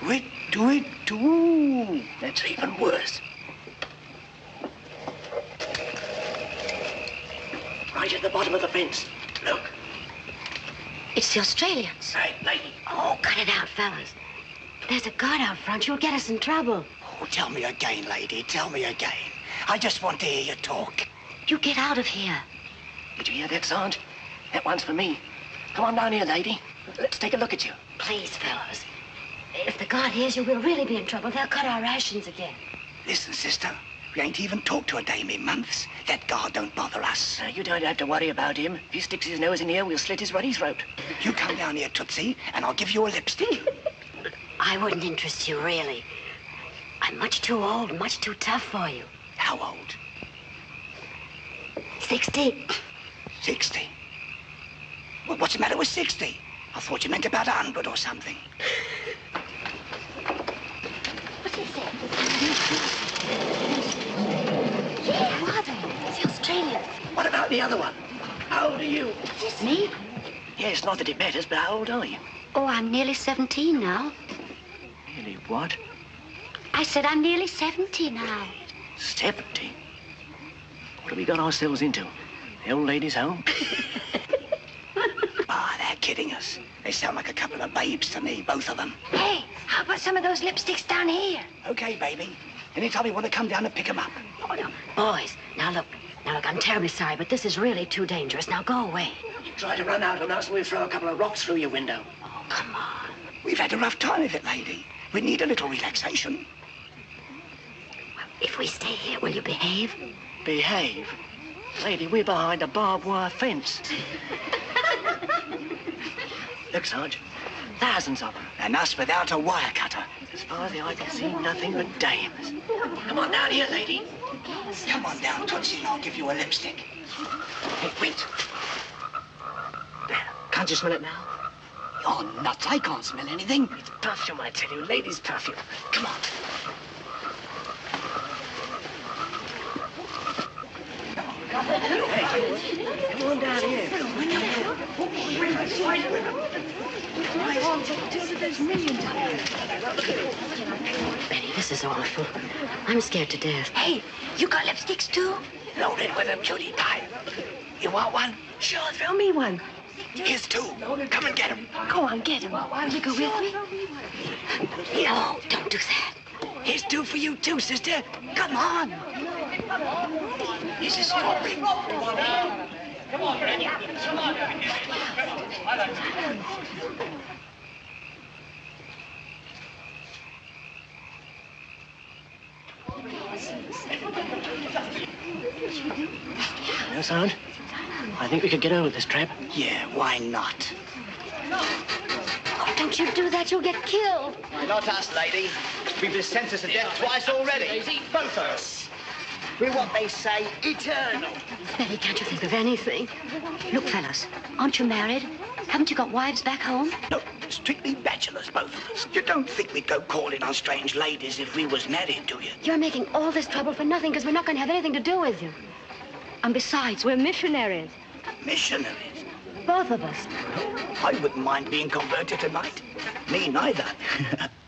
Do it, do it, do. That's even worse. Right at the bottom of the fence. Look. It's the Australians. Right, lady. Oh, cut it out, fellas. There's a guard out front. You'll get us in trouble. Oh, tell me again, lady. Tell me again. I just want to hear you talk. You get out of here. Did you hear that, Sarge? That one's for me. Come on down here, lady. Let's take a look at you. Please, fellas. If the guard hears you, we'll really be in trouble. They'll cut our rations again. Listen, sister. We ain't even talked to a dame in months. That guard don't bother us. Uh, you don't have to worry about him. If he sticks his nose in here, we'll slit his ruddy throat. You come down here, Tootsie, and I'll give you a lipstick. I wouldn't interest you, really. I'm much too old, much too tough for you. How old? Sixty. Sixty? Well, what's the matter with sixty? I thought you meant about a hundred or something. What's he say? Yeah, who are they? It's the Australians. What about the other one? How old are you? Is me? Yes, not that it matters, but how old are you? Oh, I'm nearly 17 now. Really, what? I said I'm nearly 70 now. Seventy? What have we got ourselves into? The old lady's home? Ah, they're kidding us. They sound like a couple of babes to me, both of them. Hey, how about some of those lipsticks down here? Okay, baby. Anytime you want to come down and pick 'em up. Oh, no. Boys, now look. Now look, I'm terribly sorry, but this is really too dangerous. Now go away. You try to run out on us and we'll throw a couple of rocks through your window. Oh, come on. We've had a rough time of it, lady. We need a little relaxation. Well, If we stay here, will you behave? Behave? Lady, we're behind a barbed wire fence. Look, Sarge. Thousands of them. And us without a wire cutter. As far as the eye can see, nothing but dames. Come on down here, lady. Come on down, Tootsie, and I'll give you a lipstick. Hey, wait. There. Can't you smell it now? You're nuts. I can't smell anything. It's perfume, I tell you. Ladies' perfume. Come on. Hey, come on down here. Betty, this is awful. I'm scared to death. Hey, you got lipsticks too? Loaded with them, Judy. Time. You want one? Sure, throw me one. Here's two. Come and get them. Go on, get him. Will you go with me? No, don't do that. Here's two for you too, sister. Come on. Here's a strawberry. Come on, Betty. Come on. No sound? I think we could get over this trap. Yeah, why not? Oh, don't you do that. You'll get killed. Not us, lady. We've been sentenced to death twice already. Both of us. We're what they say, eternal. Betty, can't you think of anything? Look, fellas, aren't you married? Haven't you got wives back home? No, strictly bachelors, both of us. You don't think we'd go calling on strange ladies if we was married, do you? You're making all this trouble for nothing because we're not going to have anything to do with you. And besides, we're missionaries. Missionaries? Both of us. I wouldn't mind being converted tonight. Me neither.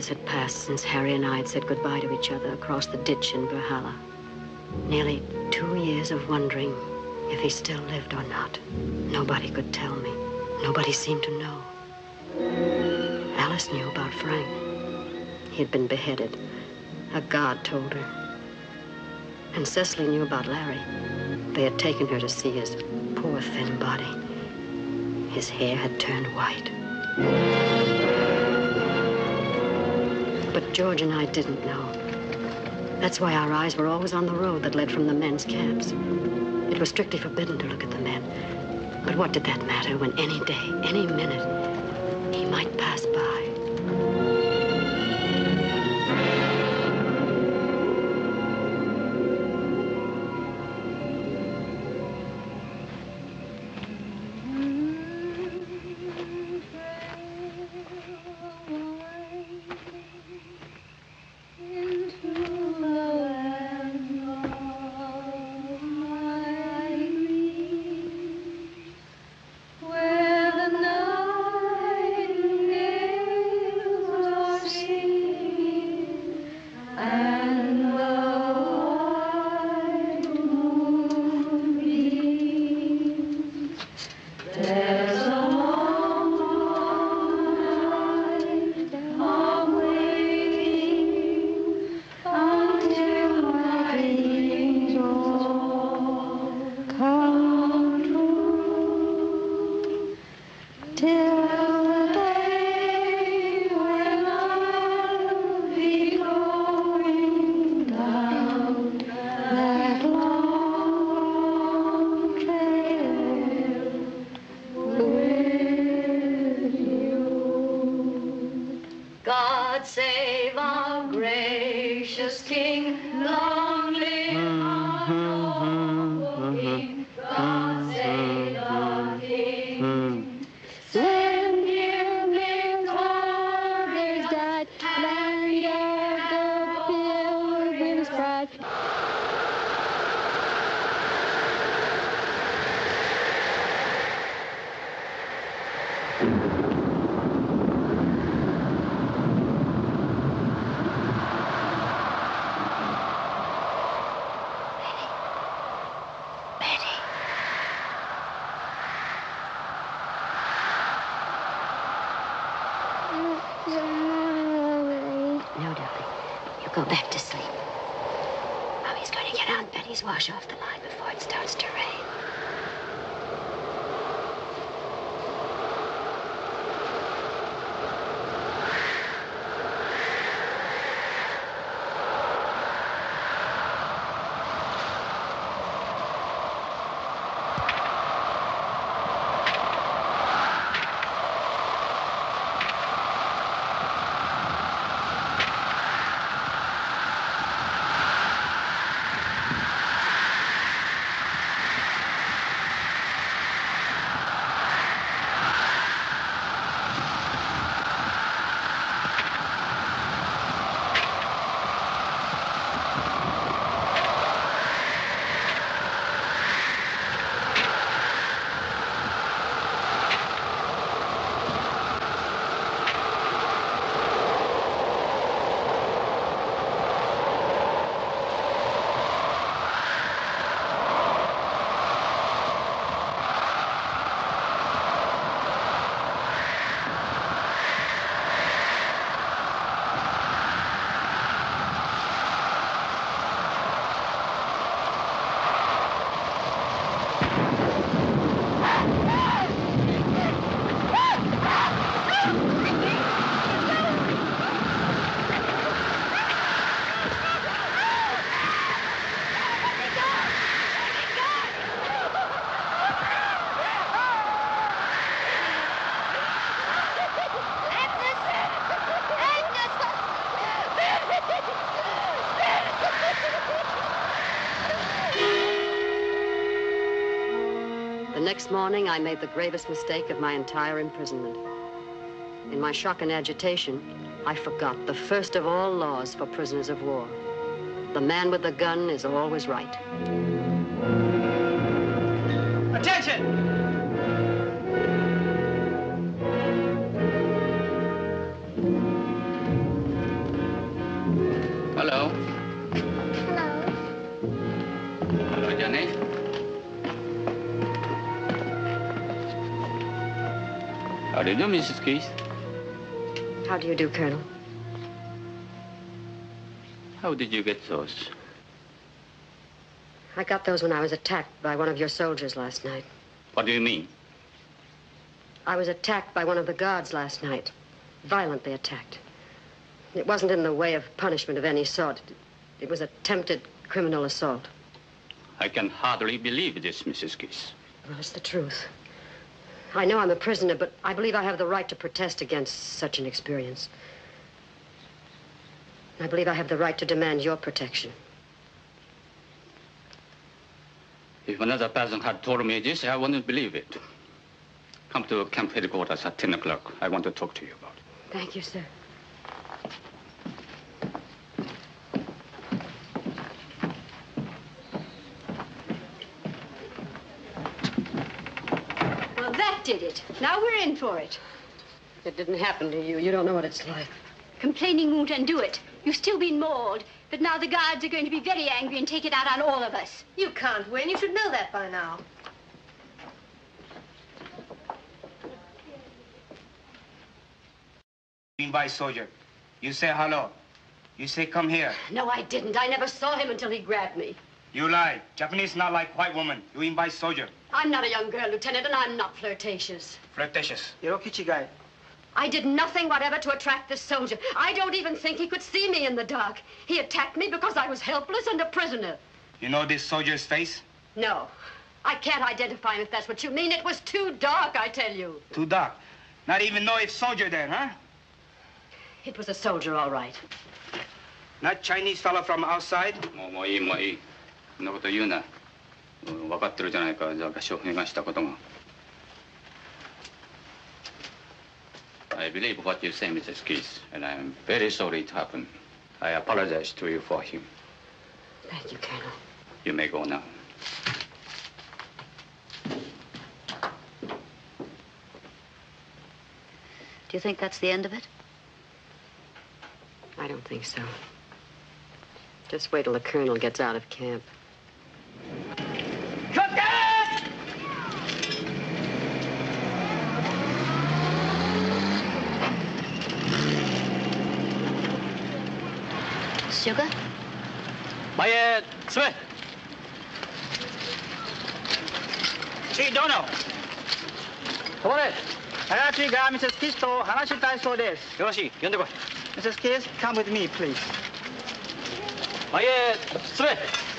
years had passed since Harry and I had said goodbye to each other across the ditch in Berhala. Nearly two years of wondering if he still lived or not. Nobody could tell me. Nobody seemed to know. Alice knew about Frank. He had been beheaded. A guard told her. And Cecily knew about Larry. They had taken her to see his poor, thin body. His hair had turned white. But George and I didn't know. That's why our eyes were always on the road that led from the men's camps. It was strictly forbidden to look at the men. But what did that matter when any day, any minute, he might pass by? There's next morning, I made the gravest mistake of my entire imprisonment. In my shock and agitation, I forgot the first of all laws for prisoners of war. The man with the gun is always right. Attention! Do you do, Mrs. Keith? How do you do, Colonel? How did you get those? I got those when I was attacked by one of your soldiers last night. What do you mean? I was attacked by one of the guards last night. Violently attacked. It wasn't in the way of punishment of any sort. It was attempted criminal assault. I can hardly believe this, Mrs. Keith. Well, it's the truth. I know I'm a prisoner, but I believe I have the right to protest against such an experience. I believe I have the right to demand your protection. If another person had told me this, I wouldn't believe it. Come to camp headquarters at 10 o'clock. I want to talk to you about it. Thank you, sir. Well, that did it. Now we're in for it. It didn't happen to you. You don't know what it's like. Complaining won't undo it. You've still been mauled, but now the guards are going to be very angry and take it out on all of us. You can't win. You should know that by now. by soldier. You say hello. You say come here. No, I didn't. I never saw him until he grabbed me. You lie. Japanese not like white woman. You invite soldier. I'm not a young girl, Lieutenant, and I'm not flirtatious. Flirtatious. Hirokichi guy. I did nothing whatever to attract this soldier. I don't even think he could see me in the dark. He attacked me because I was helpless and a prisoner. You know this soldier's face? No. I can't identify him if that's what you mean. It was too dark, I tell you. Too dark. Not even know if soldier then, huh? It was a soldier, all right. Not Chinese fellow from outside? もうもういいもういい。そんなこと言うな。 うん分かってるじゃないか、じゃあ証明がしたことが。I believe what you say, Mrs. Keith, and I'm very sorry it happened. I apologize to you for him. Thank you, Colonel. You may go now. Do you think that's the end of it? I don't think so. Just wait till the colonel gets out of camp. Sugar? Maya Smith. She don't know. そこです。林が Mrs. Kiss と話したいそうです。よろしい。呼んでこい。Mrs. Kiss, come with me, please. Maya Smith.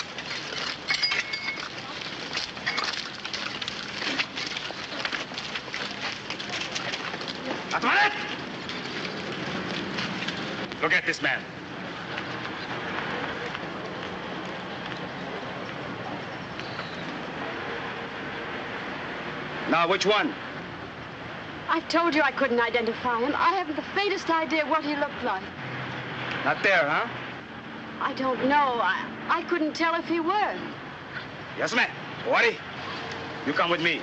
Look at this man. Now, which one? I've told you I couldn't identify him. I haven't the faintest idea what he looked like. Not there, huh? I don't know. I, I couldn't tell if he were. Yes, ma'am. Owari, you come with me.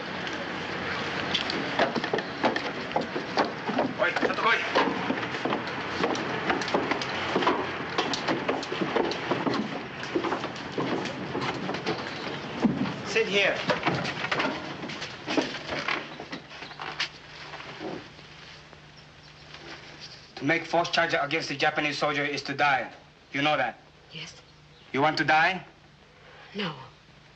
False charge against the Japanese soldier is to die. You know that? Yes. You want to die? No,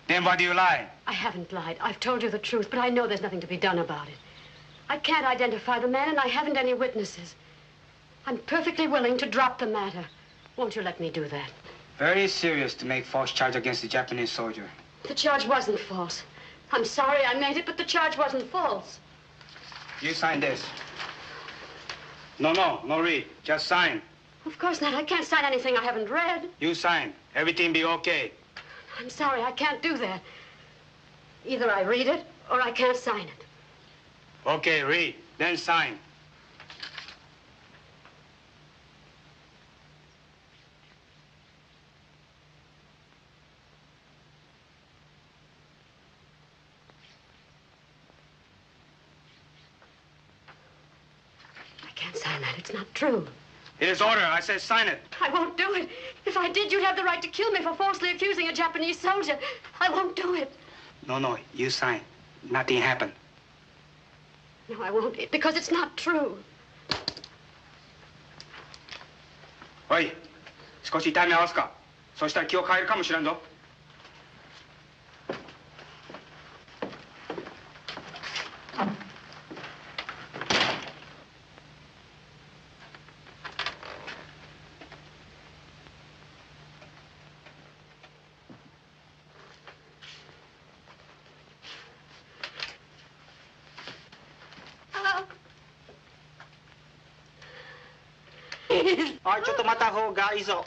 Then why do you lie? I haven't lied. I've told you the truth, but I know there's nothing to be done about it. I can't identify the man, and I haven't any witnesses. I'm perfectly willing to drop the matter. Won't you let me do that? Very serious to make false charge against the Japanese soldier. The charge wasn't false. I'm sorry I made it, but the charge wasn't false. You sign this. No, no, no read. Just sign. Of course not. I can't sign anything I haven't read. You sign. Everything be okay. I'm sorry, I can't do that. Either I read it or I can't sign it. Okay, read, then sign. sign that. It's not true. It is order. I said sign it. I won't do it. If I did, you'd have the right to kill me for falsely accusing a Japanese soldier. I won't do it. No, no, you sign. Nothing happened. No, I won't. Because it's not true. おい、少し痛み合わすか。そしたら気を変えるかもしれんぞ。 方がいいぞ。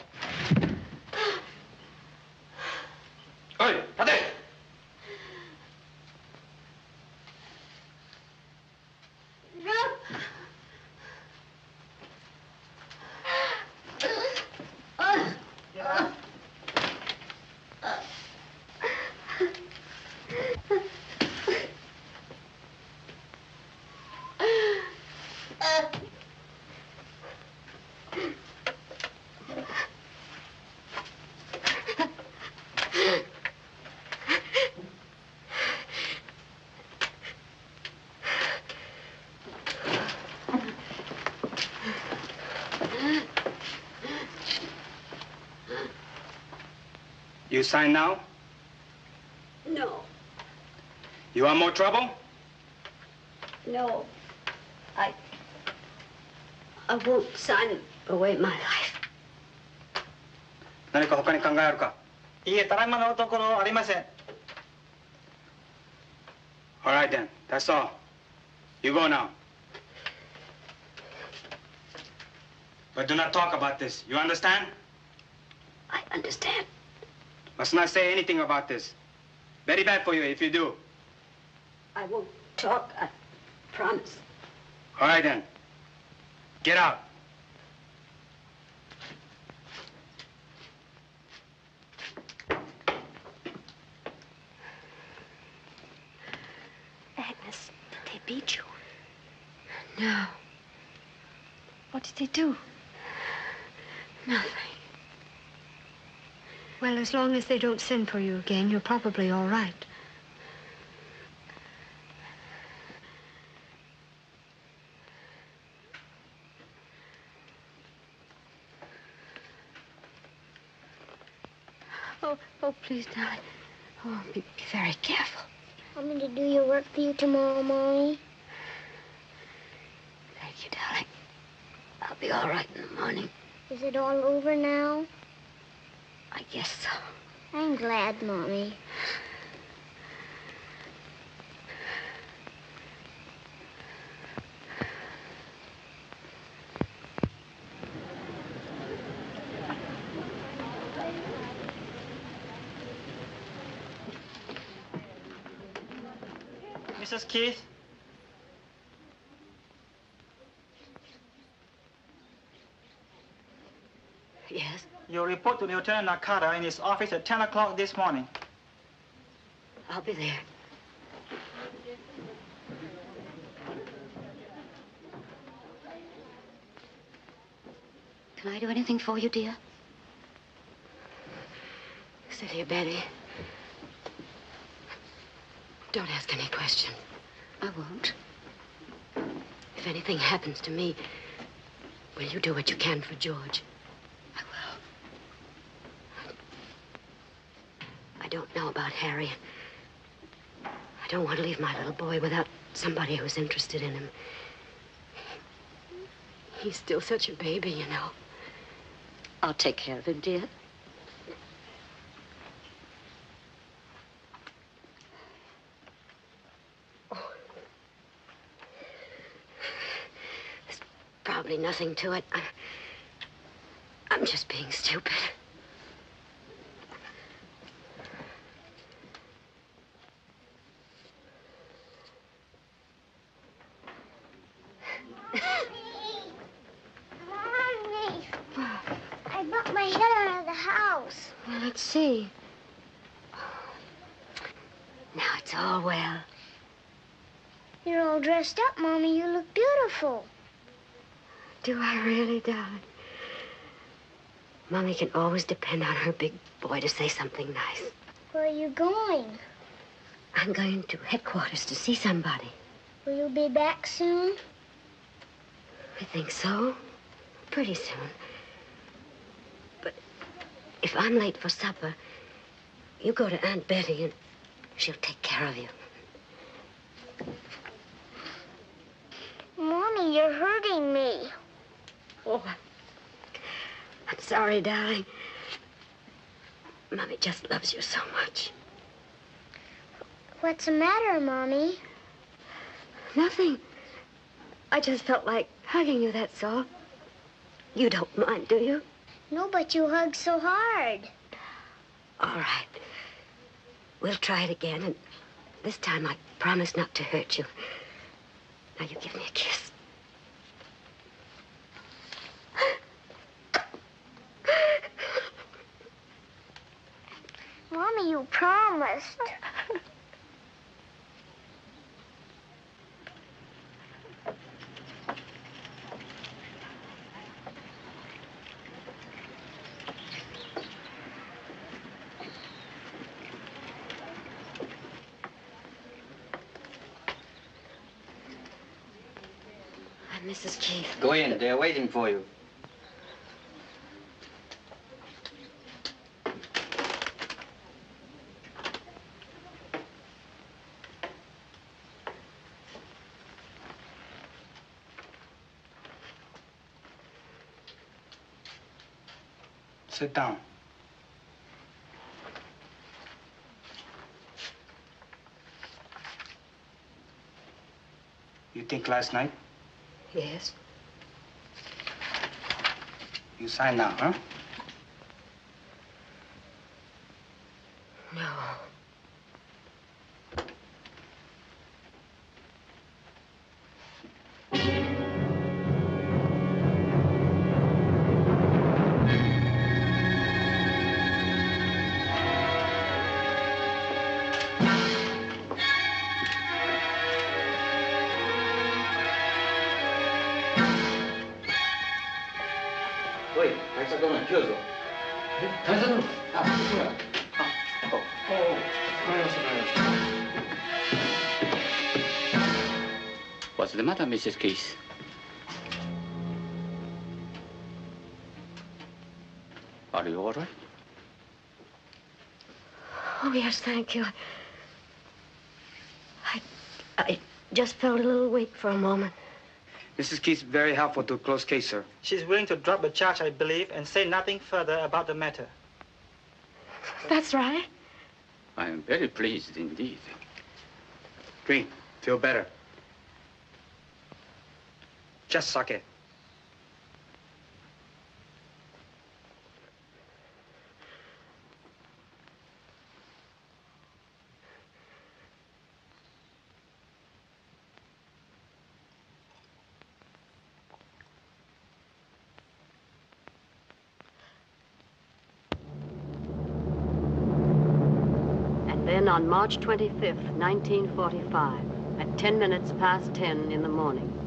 You sign now? No, You want more trouble? no. I. I won't sign away my life. 何か他に考えあるかいいえただいまのところありません All right then, that's all. You go now. But do not talk about this. You understand? I understand. Must not say anything about this. Very bad for you if you do. I won't talk. I promise. All right then. Get out. Agnes, did they beat you? No. What did they do? Nothing. Well, as long as they don't send for you again, you're probably all right. Oh, oh, please, darling. Oh, be, be very careful. Want me to do your work for you tomorrow, Mommy? Thank you, darling. I'll be all right in the morning. Is it all over now? I guess so. I'm glad, Mommy. Mrs. Keith Yes? Your report to Lieutenant Nakata in his office at 10 o'clock this morning. I'll be there. Can I do anything for you, dear? Sit here, Betty. Don't ask any questions. I won't. If anything happens to me, will you do what you can for George? I will. I don't know about Harry. I don't want to leave my little boy without somebody who's interested in him. He's still such a baby, you know. I'll take care of him, dear. Oh. There's probably nothing to it. I, I'm just being stupid. not see. Now it's all well. You're all dressed up, Mommy. You look beautiful. Do I really, darling? Mommy can always depend on her big boy to say something nice. Where are you going? I'm going to headquarters to see somebody. Will you be back soon? I think so. Pretty soon. But if I'm late for supper, you go to Aunt Betty and she'll take care of you. You're hurting me. Oh, I'm sorry, darling. Mommy just loves you so much. What's the matter, Mommy? Nothing. I just felt like hugging you, that's all. You don't mind, do you? No, but you hug so hard. All right. We'll try it again, and this time I promise not to hurt you. Now you give me a kiss. Mommy, you promised. Uh, I'm Mrs. Keith. Go in. They're waiting for you. Sit down. You think last night? Yes. You sign now, huh? No. Mrs. Keith? Are you all right? Oh, yes, thank you. I, I just felt a little weak for a moment. Mrs. Keith's very helpful to close case, sir. She's willing to drop the charge, I believe, and say nothing further about the matter. That's right. I am very pleased indeed. Green, feel better. Just suck it. And then on March 25th, 1945, at 10 minutes past 10 in the morning,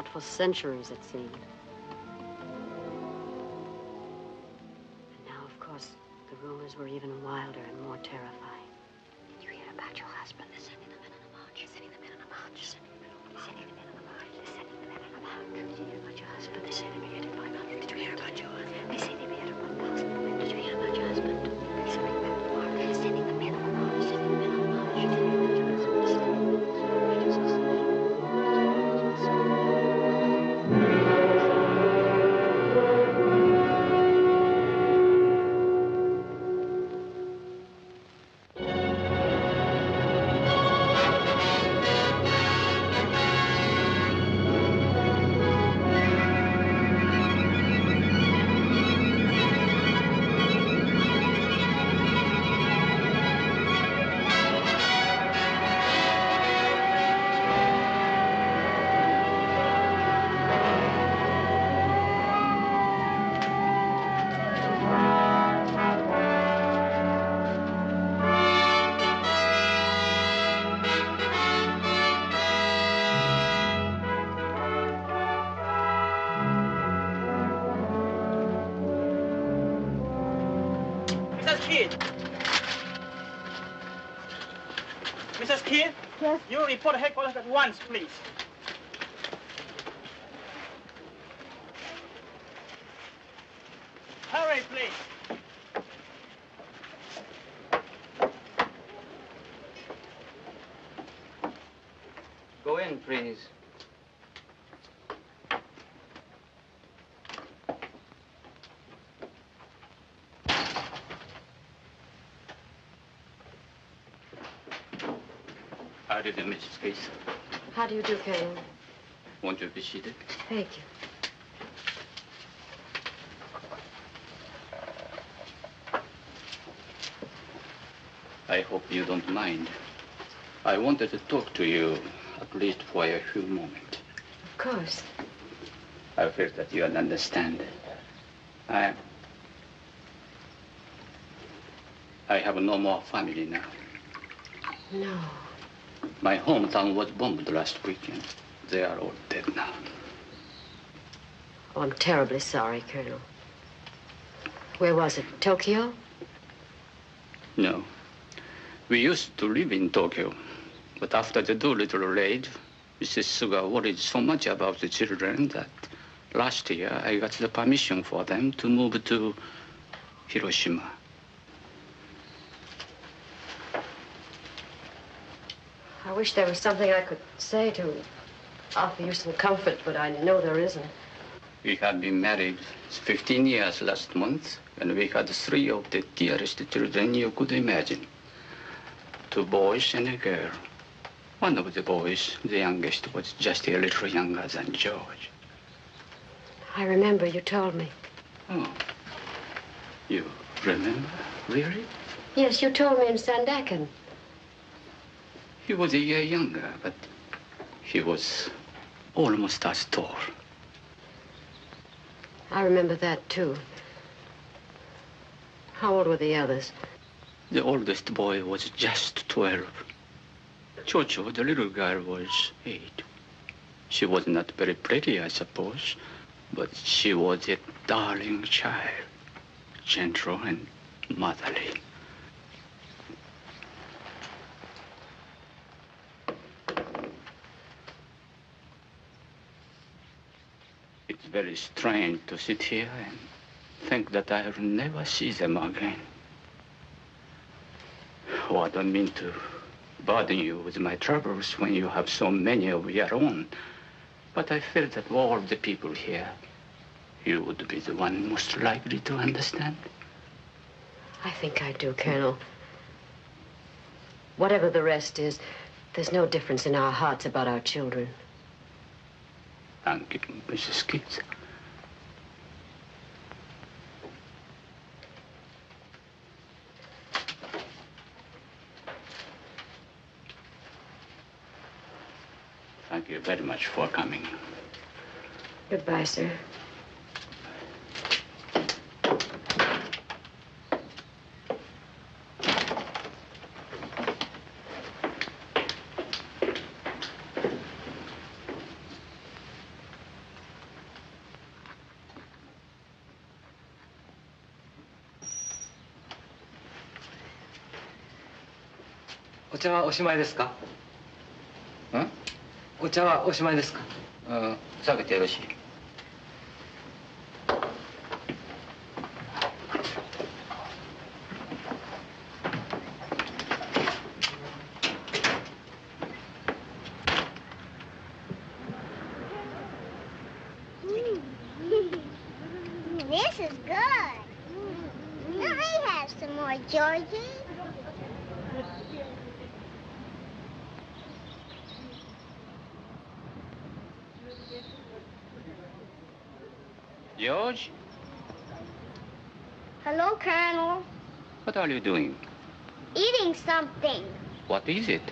not for centuries, it seemed. And now, of course, the rumors were even wilder and more terrifying. Did you hear about your husband? They're sending the men on a march. They're sending the men on a march. They're sending the men on a march. They're sending the men on a march. Did you hear about your husband? They're sending me at headquarters once, please. Hurry, please. Go in, please. How did you, Mrs. Case? How do you do, Colonel? Won't you be seated? Thank you. I hope you don't mind. I wanted to talk to you, at least for a few moments. Of course. I feel that you understand. I... I have no more family now. No. My hometown was bombed last weekend. They are all dead now. Oh, I'm terribly sorry, Colonel. Where was it? Tokyo? No. We used to live in Tokyo. But after the Doolittle raid, Mrs. Suga worried so much about the children that last year I got the permission for them to move to Hiroshima. Wish there was something I could say to offer you some comfort, but I know there isn't. We had been married 15 years last month, and we had three of the dearest children you could imagine. Two boys and a girl. One of the boys, the youngest, was just a little younger than George. I remember you told me. Oh. You remember? Really? Yes, you told me in Sandakan. He was a year younger, but he was almost as tall. I remember that, too. How old were the others? The oldest boy was just 12. Chocho, the little girl, was eight. She was not very pretty, I suppose, but she was a darling child, gentle and motherly. Very strange to sit here and think that I'll never see them again. Oh, I don't mean to burden you with my troubles when you have so many of your own. But I feel that of all the people here, you would be the one most likely to understand. I think I do, Colonel. Whatever the rest is, there's no difference in our hearts about our children. Thank you, Mrs. Keats. Thank you very much for coming. Goodbye, sir. おしまいですか？ん？お茶はおしまいですか？あ下げてよろしい are you doing? Eating something. What is it?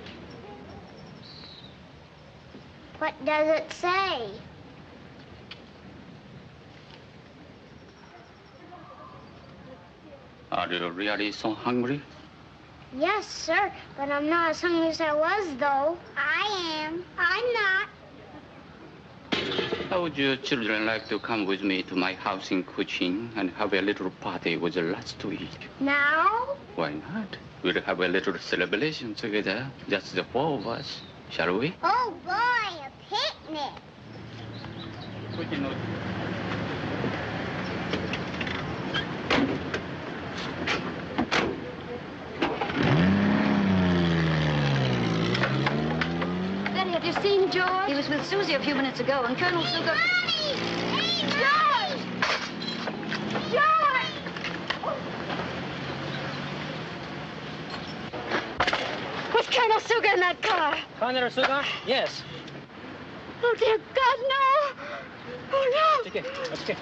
What does it say? Are you really so hungry? Yes, sir, but I'm not as hungry as I was, though. I am. I'm not. How would your children like to come with me to my house in Kuching and have a little party with lots to eat? Now? Why not? We'll have a little celebration together, just the four of us. Shall we? Oh, boy, a picnic. Betty, have George? He was with Susie a few minutes ago, and Colonel Suga... George! George! Was Colonel Suga in that car? Colonel Suga? Yes. Oh, dear God, no! Oh, no! Okay, okay.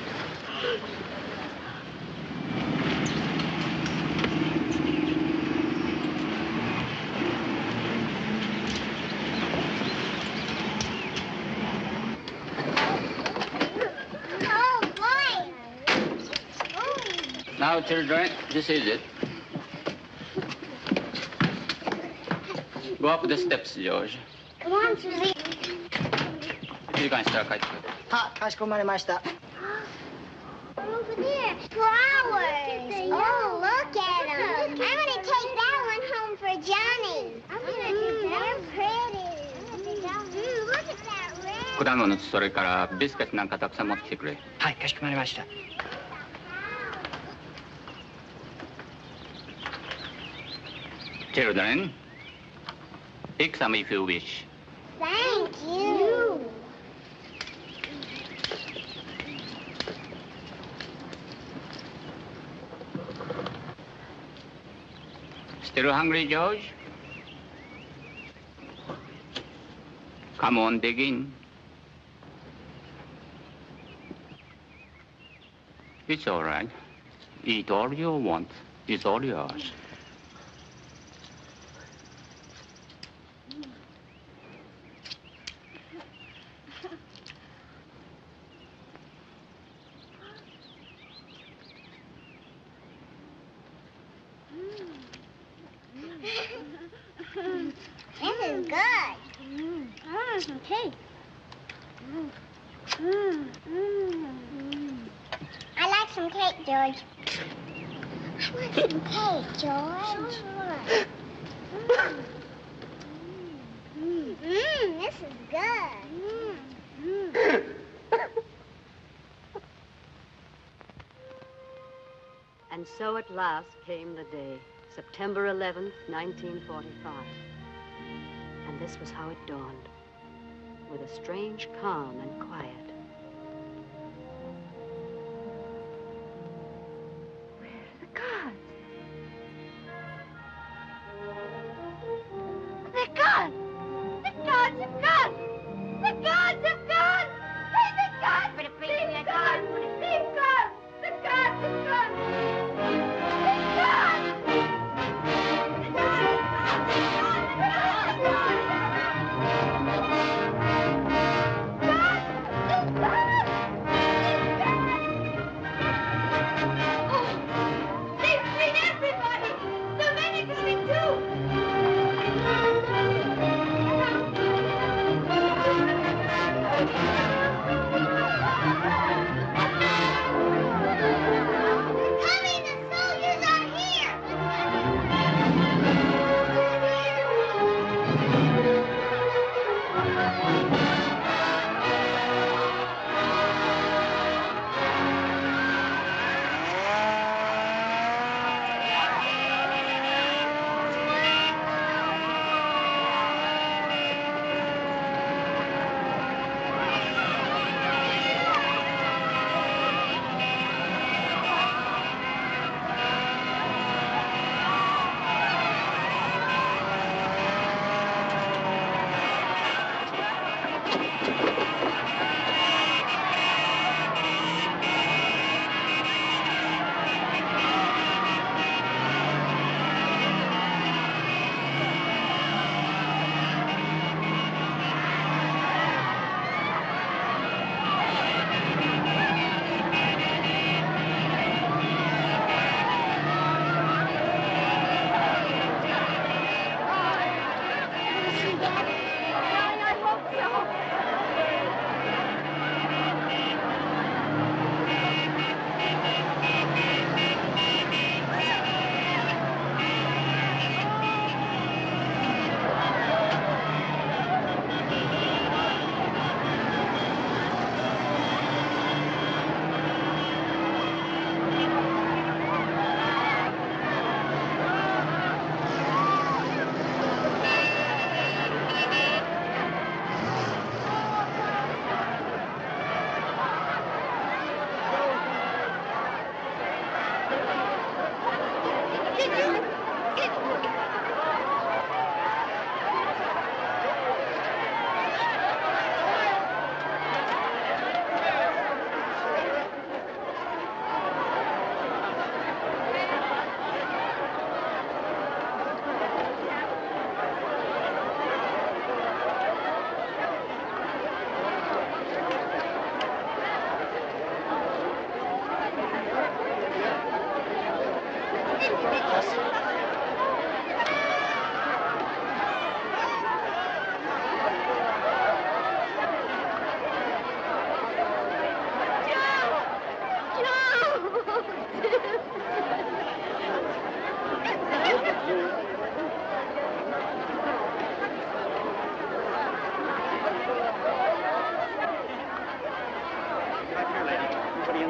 Now, children, this is it. Go up the steps, George. Come on, Susie. 1時間したら帰ってくる。は、かしこまりました。Over there. Flowers. Oh, look at them. I'm going to take that one home for Johnny. I'm to do that. They're pretty. Ooh, look at that red. 果物とそれからビスケットなんかたくさん持ってきてくれ。はい、かしこまりました。Children, pick some if you wish. Thank you. Still hungry, George? Come on, dig in. It's all right. Eat all you want. It's all yours. This is good. I want some cake. I like some cake, George. I want some cake, George. Mmm, this is good. And so at last came the day, September 11th, 1945. And this was how it dawned, with a strange calm and quiet.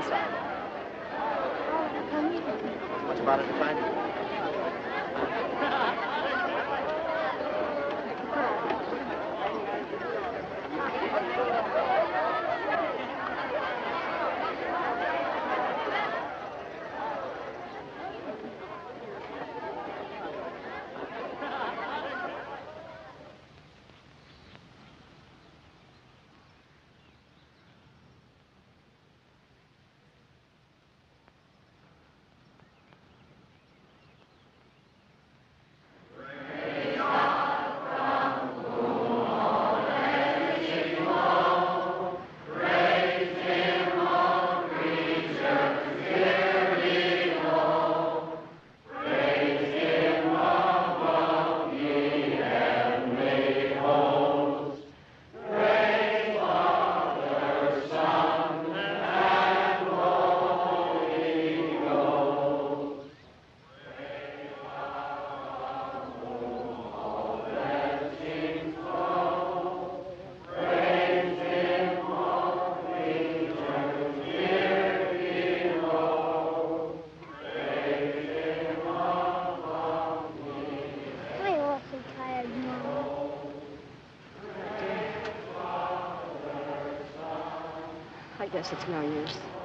Inside. Much about it to find you. Guess it's no use.